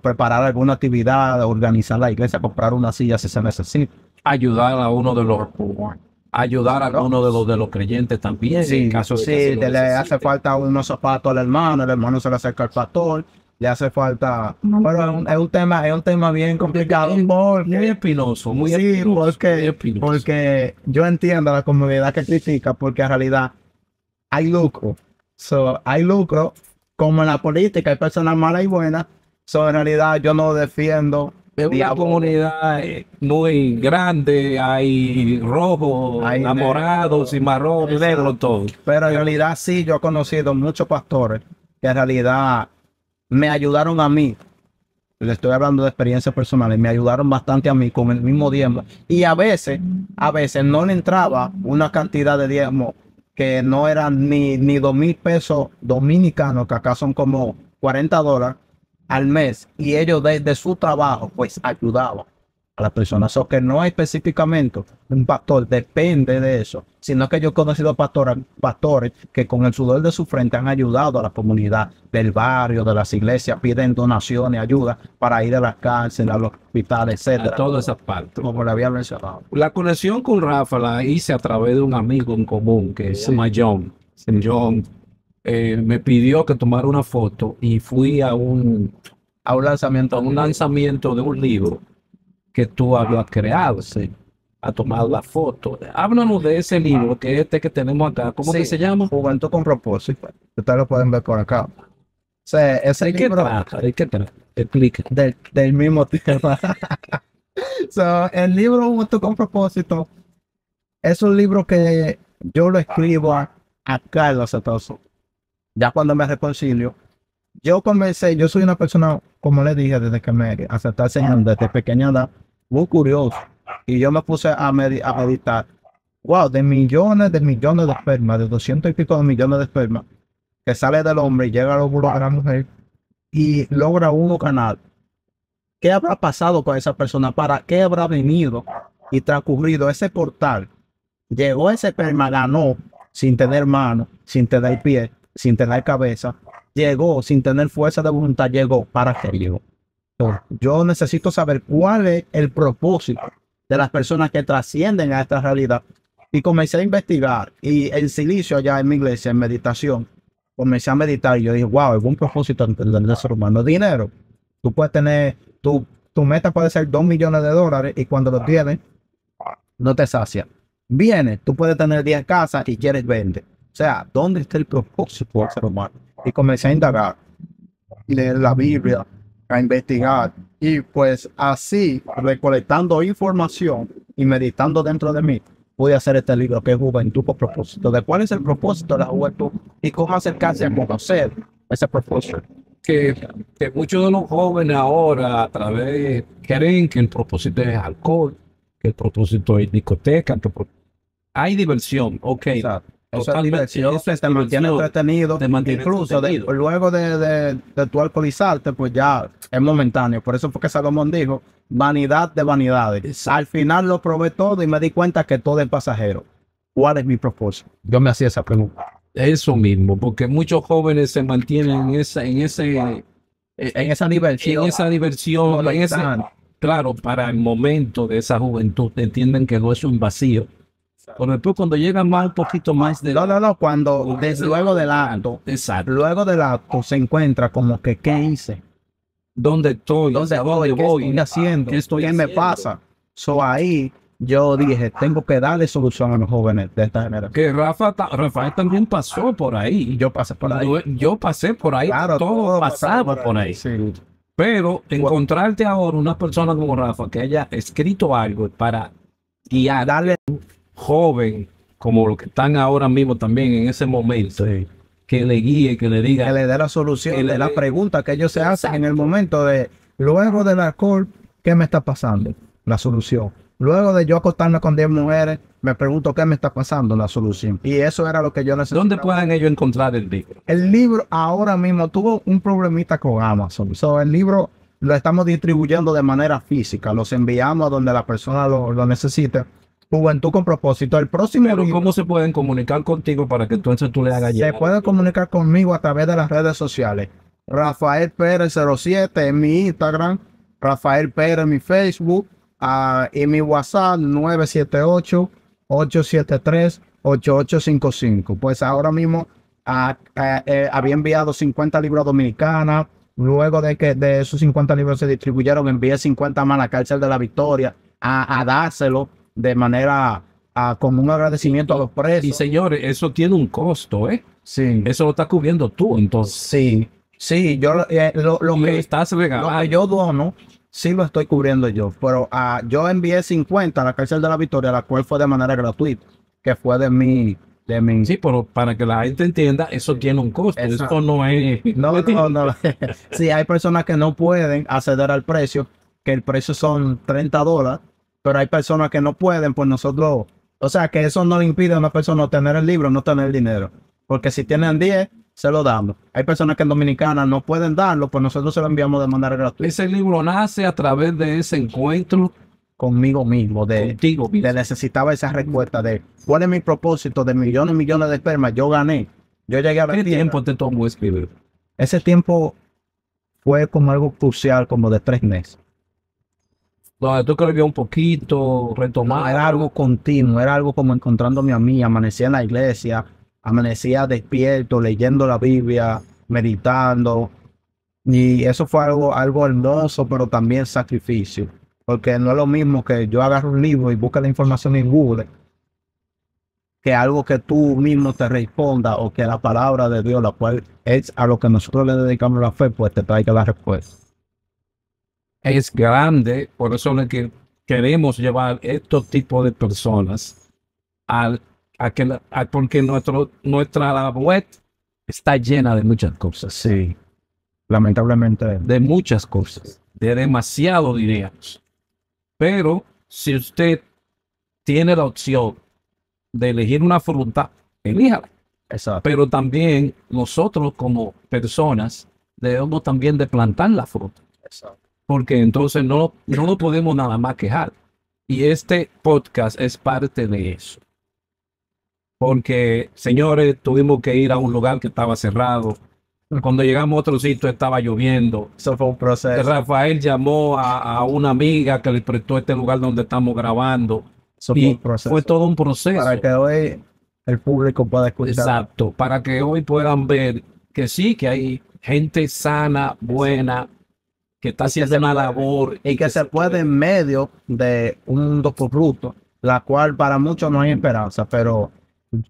preparar alguna actividad, organizar la iglesia, comprar una silla si se necesita.
Ayudar a uno de los ayudar a alguno de los de los creyentes también.
Sí, en caso de le hace falta unos zapatos al hermano, el hermano se le acerca al pastor, le hace falta. Pero es un, tema, es un tema bien complicado.
Muy, espinoso, muy,
sí, porque, porque yo entiendo la comunidad que critica, porque en realidad hay lucro. So, hay lucro, como en la política, hay personas malas y buenas. So, en realidad yo no defiendo
es una comunidad eh, muy grande, hay rojos, hay enamorados y marrones, negros, todo.
Pero en realidad sí, yo he conocido muchos pastores que en realidad me ayudaron a mí. Le estoy hablando de experiencias personales, me ayudaron bastante a mí con el mismo diezmo. Y a veces, a veces no le entraba una cantidad de diezmo que no eran ni, ni dos mil pesos dominicanos, que acá son como 40 dólares al mes y ellos desde su trabajo pues ayudaban a las personas. O que no específicamente un pastor depende de eso, sino que yo he conocido pastores, pastores que con el sudor de su frente han ayudado a la comunidad del barrio, de las iglesias, piden donaciones, ayuda para ir a las cárceles, a los hospitales, etcétera.
todas esas partes.
Como le había mencionado.
La conexión con Rafa la hice a través de un amigo en común que se llama John. John eh, me pidió que tomara una foto y fui a un, a un lanzamiento, a un lanzamiento de un libro que tú habías creado, sí, a tomar la foto. Háblanos de ese libro, que es este que tenemos acá. ¿Cómo se llama?
Juventud con propósito. Ustedes lo pueden ver por acá. O sea, ese
¿De
libro,
qué trata? ¿De qué trata? Explica.
Del, del mismo tema. so, el libro Juventud con propósito es un libro que yo lo escribo acá en los Estados Unidos ya cuando me reconcilio, yo comencé, yo soy una persona, como le dije, desde que me acepté al Señor, desde pequeña edad, muy curioso. Y yo me puse a, medi- a meditar. Wow, de millones de millones de espermas, de doscientos y pico de millones de espermas, que sale del hombre y llega al óvulo de la mujer y logra uno ganar. ¿Qué habrá pasado con esa persona? ¿Para qué habrá venido y transcurrido ese portal? Llegó ese esperma, ganó sin tener mano, sin tener pie, sin tener cabeza. Llegó sin tener fuerza de voluntad, llegó. ¿Para qué llegó? Yo necesito saber cuál es el propósito de las personas que trascienden a esta realidad. Y comencé a investigar. Y en silicio, allá en mi iglesia, en meditación, comencé a meditar y yo dije, wow, es un propósito del ser humano. Dinero. Tú puedes tener, tu, tu meta puede ser 2 millones de dólares y cuando lo tienes, no te sacia. Vienes, tú puedes tener 10 casas y quieres 20. O sea, ¿dónde está el propósito del ser humano? Y comencé a indagar, leer la Biblia, a investigar. Y pues así, recolectando información y meditando dentro de mí, pude hacer este libro que es Juventud por propósito. ¿De cuál es el propósito de la juventud y cómo acercarse a conocer ese propósito?
que, que muchos de los jóvenes ahora a través creen que el propósito es alcohol, que el propósito es discoteca, que pro- hay diversión, ok.
Exacto. Eso es
Totalmente,
diversión, te mantiene entretenido.
te mantiene
Incluso de- luego de, de, de tu alcoholizarte, pues ya es momentáneo. Por eso fue que Salomón dijo, vanidad de vanidades.
Exacto.
Al final lo probé todo y me di cuenta que todo es pasajero. ¿Cuál es mi propósito? Yo me hacía esa pregunta.
Eso mismo, porque muchos jóvenes se mantienen en esa, en ese,
En esa diversión.
en esa diversión, en ese, claro, para el momento de esa juventud entienden que no es un vacío. Pero después cuando llegan más un poquito más de
No, no, no. Cuando desde luego del acto,
exacto,
luego del acto se encuentra como que, ¿qué hice?
¿dónde estoy?
¿Dónde
¿Hacia
voy? ¿Qué
voy?
estoy haciendo?
¿Qué estoy
¿Qué me
haciendo?
pasa? So ahí yo dije, tengo que darle solución a los jóvenes de esta generación.
Que Rafa, Rafael también pasó por ahí.
Yo pasé por ahí.
Yo, yo pasé por ahí,
Claro,
todos pasamos por ahí.
Sí.
Pero encontrarte ahora una persona como Rafa que haya escrito algo para guiar
Darle
joven como los que están ahora mismo también en ese momento, que le guíe, que le
que
diga,
le dé la solución
Que le
de la pregunta que ellos se hacen en el momento de luego del alcohol, ¿qué me está pasando? La solución. Luego de yo acostarme con 10 mujeres, me pregunto qué me está pasando, la solución. Y eso era lo que yo necesitaba.
¿dónde pueden ellos encontrar el libro?
El libro ahora mismo tuvo un problemita con Amazon. So, el libro lo estamos distribuyendo de manera física. Los enviamos a donde la persona lo, lo necesite. Juventud con propósito. El próximo
Pero ¿cómo se pueden comunicar contigo para que entonces tú le hagas
se
llegar?
puede comunicar conmigo a través de las redes sociales. Rafael Pérez 07 en mi Instagram. Rafael Pérez en mi Facebook. ah, y mi WhatsApp 978-873-8855. Pues ahora mismo ah, ah, eh, había enviado 50 libros a Dominicana. Luego de que de esos 50 libros se distribuyeron, envié 50 más a la cárcel de la Victoria a, a dárselo de manera ah, como un agradecimiento a los
Y
presos.
señores, eso tiene un costo, ¿eh?
Sí.
Eso lo estás cubriendo tú, entonces.
Sí, sí, yo eh, lo, lo que,
estás
lo que
regalando.
yo dono, sí lo estoy cubriendo yo, pero ah, yo envié 50 a la cárcel de la Victoria, la cual fue de manera gratuita, que fue de mi, de mi...
Sí, pero para que la gente entienda, eso tiene un costo.
Exacto.
Eso no es.
No, no, no. sí, hay personas que no pueden acceder al precio, que el precio son 30 dólares, pero hay personas que no pueden, pues nosotros, o sea, que eso no le impide a una persona tener el libro, no tener el dinero, porque si tienen 10, se lo damos. Hay personas que en Dominicana no pueden darlo, pues nosotros se lo enviamos de manera gratuita.
Ese libro nace a través de ese encuentro
conmigo mismo, de,
contigo mismo.
de necesitaba esa respuesta de cuál es mi propósito de millones y millones de espermas. Yo gané. Yo llegué a la
¿Qué
tierra.
tiempo te tomó escribir?
Ese tiempo fue como algo crucial, como de tres meses.
Donde tú escribías un poquito, retomar.
Era algo continuo, era algo como encontrándome a mí. Amanecía en la iglesia, amanecía despierto, leyendo la Biblia, meditando. Y eso fue algo, algo hermoso, pero también sacrificio. Porque no es lo mismo que yo agarro un libro y busque la información en Google, que algo que tú mismo te responda o que la palabra de Dios, la cual es a lo que nosotros le dedicamos la fe, pues te traiga la respuesta.
Es grande, por eso es que queremos llevar estos tipos de personas al, a que la- a- porque nuestro, nuestra web está llena de muchas cosas.
Sí. Lamentablemente.
de muchas cosas, de demasiado diríamos. Pero si usted tiene la opción de elegir una fruta, elíjala.
Exacto.
Pero también nosotros como personas debemos también de plantar la fruta,
Exacto.
Porque entonces no, no nos podemos nada más quejar. Y este podcast es parte de eso. Porque, señores, tuvimos que ir a un lugar que estaba cerrado. Cuando llegamos a otro sitio estaba lloviendo.
Eso fue un proceso.
Rafael llamó a, a una amiga que le prestó este lugar donde estamos grabando.
Eso fue
Y
un proceso.
fue todo un proceso.
Para que hoy el público pueda escuchar.
Exacto, para que hoy puedan ver que sí, que hay gente sana, buena, que está haciendo una labor
Y que se puede en medio de un mundo corrupto, la cual para muchos no hay esperanza, pero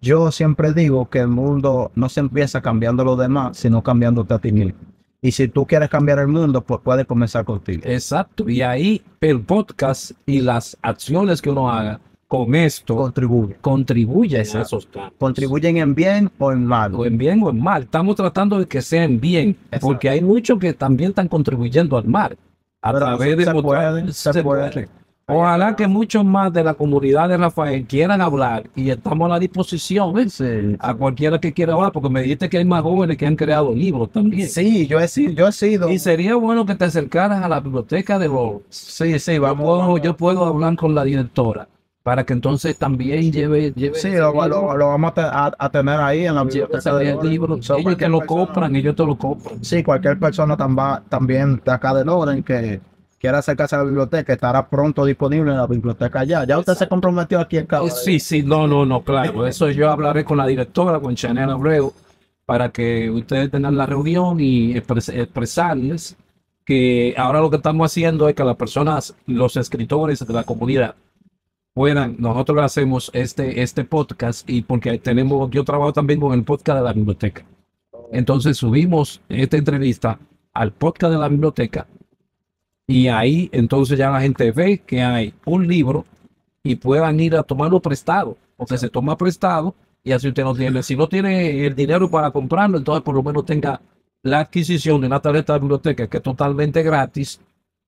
yo siempre digo que el mundo no se empieza cambiando los demás, sino cambiándote a ti mismo. Y si tú quieres cambiar el mundo, pues puede comenzar contigo.
Exacto, y ahí el podcast y las acciones que uno haga con esto
Contribuye.
contribuyen a esos cambios.
Contribuyen en bien o en mal.
O en bien o en mal. Estamos tratando de que sea en bien,
Exacto.
porque hay muchos que también están contribuyendo al mal. A
Pero
través de
se puede, se
se
puede.
puede. Ojalá que muchos más de la comunidad de Rafael quieran hablar y estamos a la disposición.
Sí.
a cualquiera que quiera hablar, porque me dijiste que hay más jóvenes que han creado libros también.
Sí, yo he sido, yo he sido.
Y sería bueno que te acercaras a la biblioteca de los.
Sí, sí,
Yo
vamos.
puedo, yo puedo hablar con la directora para que entonces también lleve. lleve
Sí, lo, lo- lo vamos a, te- a- a tener ahí en la biblioteca
ese
de Loren.
libro. Ellos te lo
persona-
compran, ellos te lo compran.
Sí, cualquier persona tamba- también de acá de Loren que quiera acercarse a la biblioteca estará pronto disponible en la biblioteca allá. Ya usted se comprometió aquí en Cabo.
Eh, Sí, sí, no, no, no, claro. Eso yo hablaré con la directora, con Chanel Abreu, para que ustedes tengan la reunión y expres- expresarles que ahora lo que estamos haciendo es que las personas, los escritores de la comunidad, puedan, nosotros hacemos este, este podcast y porque tenemos, yo trabajo también con el podcast de la biblioteca. Entonces subimos esta entrevista al podcast de la biblioteca y ahí entonces ya la gente ve que hay un libro y puedan ir a tomarlo prestado, porque se toma prestado y así usted no tiene, si no tiene el dinero para comprarlo, entonces por lo menos tenga la adquisición de una tarjeta de biblioteca que es totalmente gratis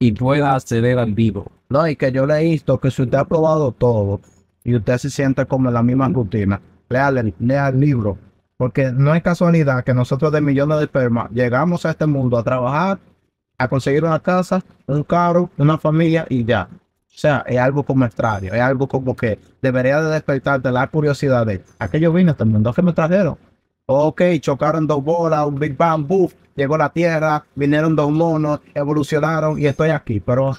y pueda acceder al libro.
No, y que yo le visto que si usted ha probado todo y usted se siente como en la misma rutina, lea el, lea el libro. Porque no es casualidad que nosotros de millones de espermas llegamos a este mundo a trabajar, a conseguir una casa, un carro, una familia y ya. O sea, es algo como extraño, es algo como que debería de despertarte la curiosidad de aquello vino este mundo que me trajeron. Ok, chocaron dos bolas, un Big Bang, buff, llegó la Tierra, vinieron dos monos, evolucionaron y estoy aquí. Pero. O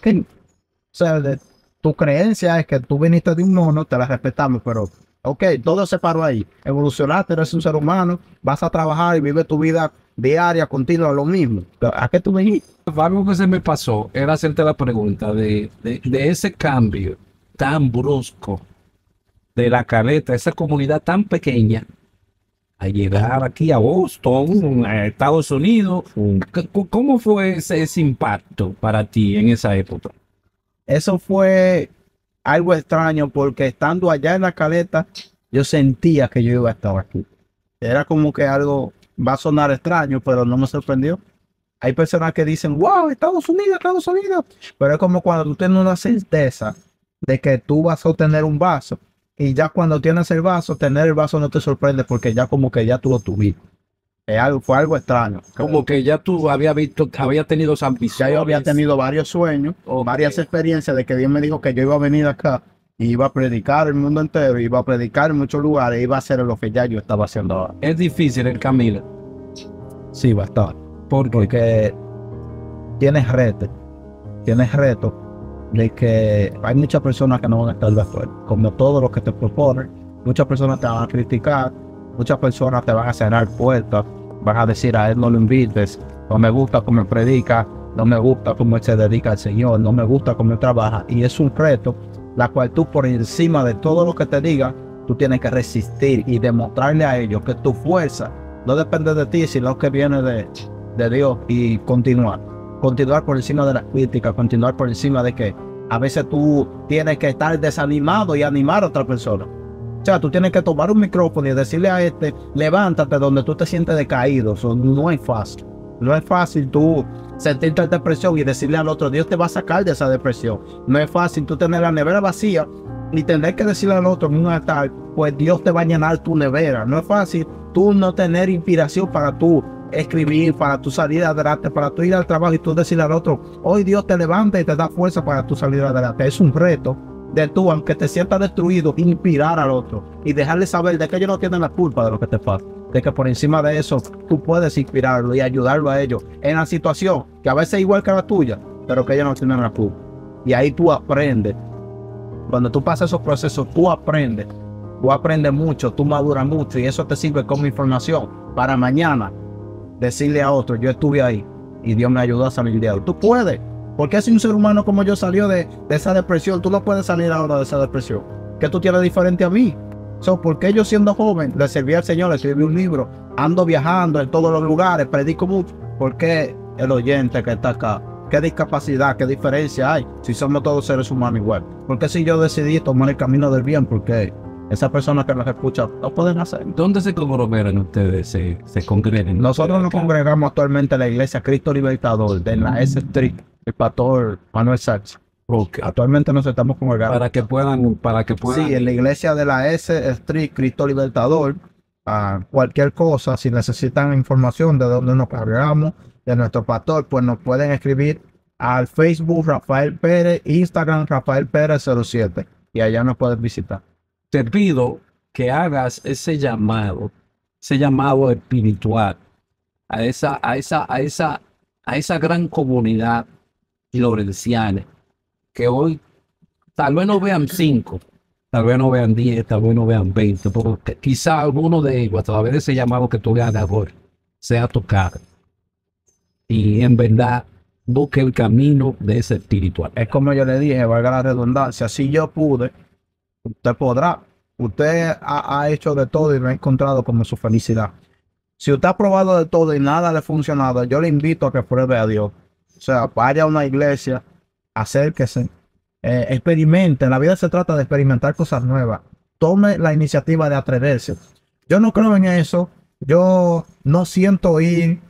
sea, de- tu creencia es que tú viniste de un mono, te la respetamos, pero ok, todo se paró ahí. Evolucionaste, eres un ser humano, vas a trabajar y vive tu vida diaria, continua, lo mismo. ¿A qué tú viniste?
Algo que se me pasó era hacerte la pregunta de, de, de ese cambio tan brusco de la caleta, esa comunidad tan pequeña, a llegar aquí a Boston, a Estados Unidos. C- ¿Cómo fue ese, ese impacto para ti en esa época?
Eso fue algo extraño porque estando allá en la caleta, yo sentía que yo iba a estar aquí. Era como que algo va a sonar extraño, pero no me sorprendió. Hay personas que dicen, wow, Estados Unidos, Estados Unidos. Pero es como cuando tú tienes una certeza de que tú vas a obtener un vaso. Y ya cuando tienes el vaso, tener el vaso no te sorprende porque ya como que ya tú lo tuviste. Es algo, fue algo extraño.
Como que ya tú habías visto, había tenido esa ambición.
Ya yo había tenido varios sueños,
Ok.
varias experiencias de que Dios me dijo que yo iba a venir acá y iba a predicar el mundo entero, iba a predicar en muchos lugares, iba a hacer lo que ya yo estaba haciendo ahora.
Es difícil el camino.
Sí, va a estar.
Porque
tienes reto, tienes reto de que hay muchas personas que no van a estar de acuerdo. Como todo lo que te proponen, muchas personas te van a criticar, muchas personas te van a cerrar puertas, van a decir a él no lo invites, no me gusta cómo predica, no me gusta cómo se dedica al Señor, no me gusta cómo trabaja. Y es un reto, la cual tú por encima de todo lo que te digan, tú tienes que resistir y demostrarle a ellos que tu fuerza no depende de ti, sino que viene de, de Dios y continuar. Continuar por encima de las críticas, continuar por encima de que a veces tú tienes que estar desanimado y animar a otra persona. O sea, tú tienes que tomar un micrófono y decirle a este, levántate donde tú te sientes decaído. Eso no es fácil. No es fácil tú sentirte en depresión y decirle al otro, Dios te va a sacar de esa depresión. No es fácil tú tener la nevera vacía y tener que decirle al otro en un altar, pues Dios te va a llenar tu nevera. No es fácil tú no tener inspiración para tú escribir, para tú salir adelante, para tú ir al trabajo y tú decirle al otro, hoy Dios te levanta y te da fuerza para tú salir adelante. Es un reto de tú, aunque te sientas destruido, inspirar al otro y dejarle saber de que ellos no tienen la culpa de lo que te pasa. De que por encima de eso tú puedes inspirarlo y ayudarlo a ellos en la situación que a veces es igual que la tuya, pero que ellos no tienen la culpa. Y ahí tú aprendes. Cuando tú pasas esos procesos, tú aprendes. Tú aprendes mucho, tú maduras mucho y eso te sirve como información para mañana decirle a otro, yo estuve ahí y Dios me ayudó a salir de ahí. Tú puedes. Porque si un ser humano como yo salió de, esa depresión, tú no puedes salir ahora de esa depresión. ¿Qué tú tienes diferente a mí? So, porque yo siendo joven le serví al Señor, le escribí un libro, ando viajando en todos los lugares, predico mucho. ¿Por qué el oyente que está acá? ¿Qué discapacidad, qué diferencia hay si somos todos seres humanos igual? Porque si yo decidí tomar el camino del bien, porque esas personas que nos escuchan no pueden hacer.
¿Dónde se congregan ustedes? Se, se congregan.
Nosotros nos congregamos actualmente en la iglesia Cristo Libertador de la S Street, el pastor Manuel Sachs.
Okay.
Actualmente nos estamos congregando.
Para que puedan, para que puedan.
Sí, en la iglesia de la S Street Cristo Libertador. a cualquier cosa, si necesitan información de dónde nos congregamos, de nuestro pastor, pues nos pueden escribir al Facebook Rafael Pérez, Instagram Rafael Pérez 07 y allá nos pueden visitar
te pido que hagas ese llamado, ese llamado espiritual a esa, a esa, a esa, a esa gran comunidad florenciana que hoy tal vez no vean cinco, tal vez no vean diez, tal vez no vean veinte, porque quizá alguno de ellos, a través de ese llamado que tú le hagas hoy, sea tocado. Y en verdad, busque el camino de ese espiritual.
Es como yo le dije, valga la redundancia, si yo pude, usted podrá. Usted ha, hecho de todo y lo ha encontrado como su felicidad. Si usted ha probado de todo y nada le ha funcionado, yo le invito a que pruebe a Dios. O sea, vaya a una iglesia, acérquese, eh, experimente. La vida se trata de experimentar cosas nuevas. Tome la iniciativa de atreverse. Yo no creo en eso. Yo no siento ir.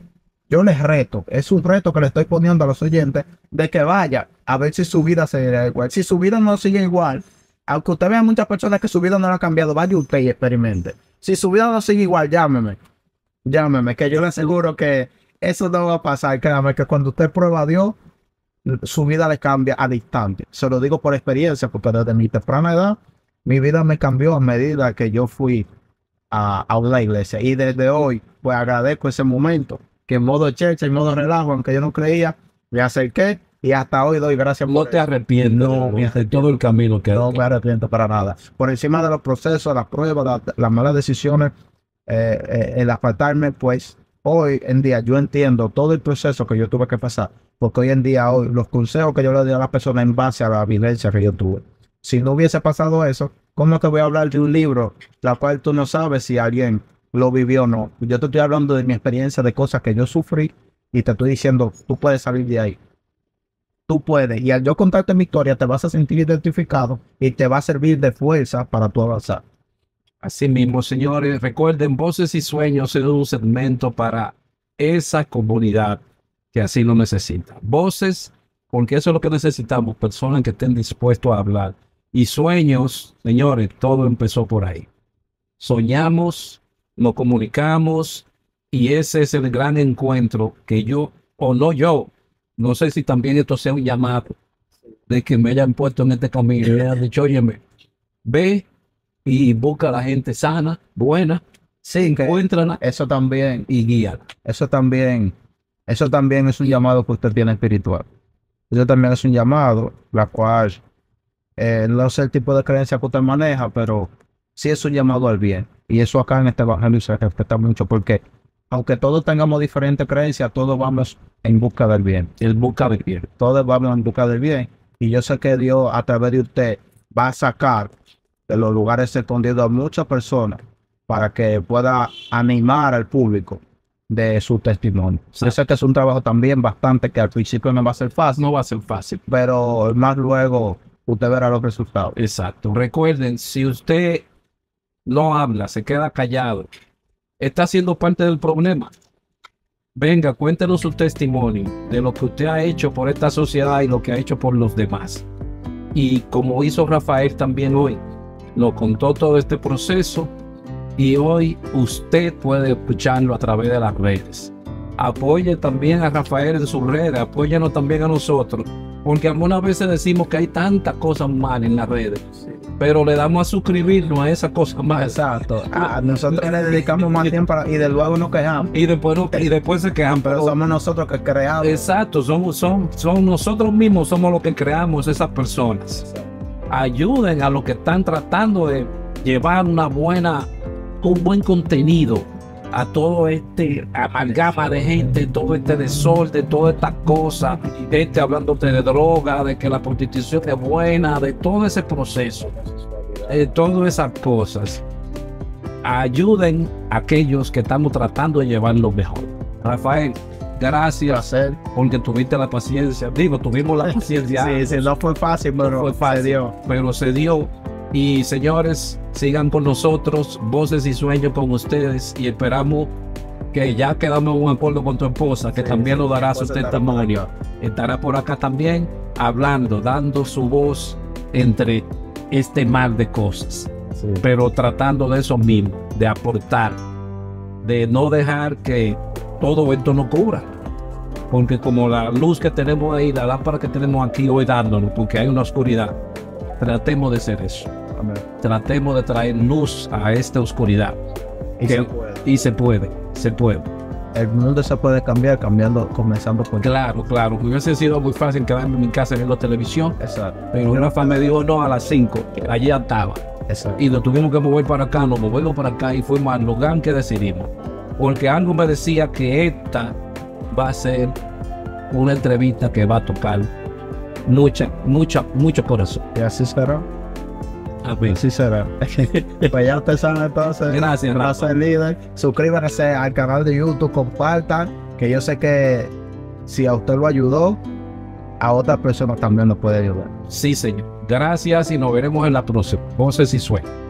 Yo les reto. Es un reto que le estoy poniendo a los oyentes de que vaya a ver si su vida seguirá igual. Si su vida no sigue igual, aunque usted vea muchas personas que su vida no lo ha cambiado, vaya usted y experimente. Si su vida no sigue igual, llámeme. Llámeme, que yo le aseguro que eso no va a pasar. Créame que cuando usted prueba a Dios, su vida le cambia a distante. Se lo digo por experiencia, porque desde mi temprana edad, mi vida me cambió a medida que yo fui a, a una iglesia. Y desde hoy, pues agradezco ese momento, que en modo church, en modo relajo, aunque yo no creía, me acerqué y hasta hoy doy gracias
no te arrepiento no, de todo el camino que
no me arrepiento para nada. Por encima de los procesos las pruebas las, las malas decisiones eh, eh, el apartarme pues hoy en día yo entiendo todo el proceso que yo tuve que pasar porque hoy en día hoy los consejos que yo le doy a las personas en base a la vivencia que yo tuve. Si no hubiese pasado eso cómo te voy a hablar de un libro la cual tú no sabes si alguien lo vivió o no yo te estoy hablando de mi experiencia de cosas que yo sufrí y te estoy diciendo tú puedes salir de ahí tú puedes. Y al yo contarte mi historia, te vas a sentir identificado y te va a servir de fuerza para tu avanzar.
Así mismo, señores, recuerden, Voces y Sueños es un segmento para esa comunidad que así lo necesita. Voces, porque eso es lo que necesitamos, personas que estén dispuestos a hablar. Y sueños, señores, todo empezó por ahí. Soñamos, nos comunicamos y ese es el gran encuentro que yo, o no yo, no sé si también esto sea un llamado de que me hayan puesto en este camino me hayan dicho, óyeme, ve y busca a la gente sana, buena,
sí, encuéntrala. Eso también.
Y guía.
Eso también, eso también es un llamado que usted tiene espiritual. Eso también es un llamado, la cual eh, no sé el tipo de creencia que usted maneja, pero sí es un llamado al bien. Y eso acá en este evangelio se respeta mucho porque aunque todos tengamos diferentes creencias, todos vamos en busca del bien.
En busca del bien.
Todos vamos en busca del bien. Y yo sé que Dios a través de usted va a sacar de los lugares escondidos a muchas personas para que pueda animar al público de su testimonio. Yo sé que es un trabajo también bastante que al principio no va a ser fácil.
No va a ser fácil.
Pero más luego usted verá los resultados.
Exacto. Recuerden, si usted no habla, se queda callado, está siendo parte del problema. Venga, cuéntenos su testimonio de lo que usted ha hecho por esta sociedad y lo que ha hecho por los demás. Y como hizo Rafael también hoy, lo contó todo este proceso y hoy usted puede escucharlo a través de las redes. Apoye también a Rafael en sus redes, apóyenos también a nosotros, porque algunas veces decimos que hay tantas cosas mal en las redes, pero le damos a suscribirnos a esas cosas malas.
Exacto. Ah, nosotros le dedicamos más tiempo y de luego nos quejamos.
Y después, no- y después se quejan,
Pero
pero
somos nosotros que creamos.
Exacto, somos, son, son nosotros mismos somos los que creamos esas personas. Ayuden a los que están tratando de llevar una buena, un buen contenido a todo este amalgama de gente, todo este desorden, todas estas cosas, gente hablándote de droga, de que la prostitución es buena, de todo ese proceso, de todas esas cosas. Ayuden a aquellos que estamos tratando de llevarlo mejor. Rafael, gracias porque tuviste la paciencia. Digo, tuvimos la paciencia.
Sí, sí, no fue fácil, pero
no fue fácil,
se dio.
pero se dio. Y señores, sigan con nosotros, voces y sueños con ustedes y esperamos que ya quedamos en un acuerdo con tu esposa, que
Sí,
también lo dará su testimonio. Estará por acá también hablando, dando su voz entre este mar de cosas,
Sí.
pero tratando de eso mismo, de aportar, de no dejar que todo esto nos cubra. Porque como la luz que tenemos ahí, la lámpara que tenemos aquí hoy dándonos, porque hay una oscuridad, tratemos de ser eso. Tratemos de traer luz a esta oscuridad.
Y
Que-
se puede.
Y se puede, se puede.
El mundo se puede cambiar cambiando, comenzando por
Claro, claro. Hubiese sido muy fácil quedarme en mi casa viendo televisión,
Exacto.
pero Rafa me dijo no a las 5. Allí estaba.
Exacto.
Y lo tuvimos que mover para acá, nos movimos para acá y fuimos al lugar que decidimos. Porque algo me decía que esta va a ser una entrevista que va a tocar mucha, mucha, mucho corazón.
Y así será.
Amén.
Así será. pues ya ustedes saben entonces.
Gracias,
Rafa. El líder. Suscríbanse al canal de YouTube, compartan, que yo sé que si a usted lo ayudó, a otras personas también lo puede ayudar.
Sí, señor. Gracias y nos veremos en la próxima. Voces y sueños.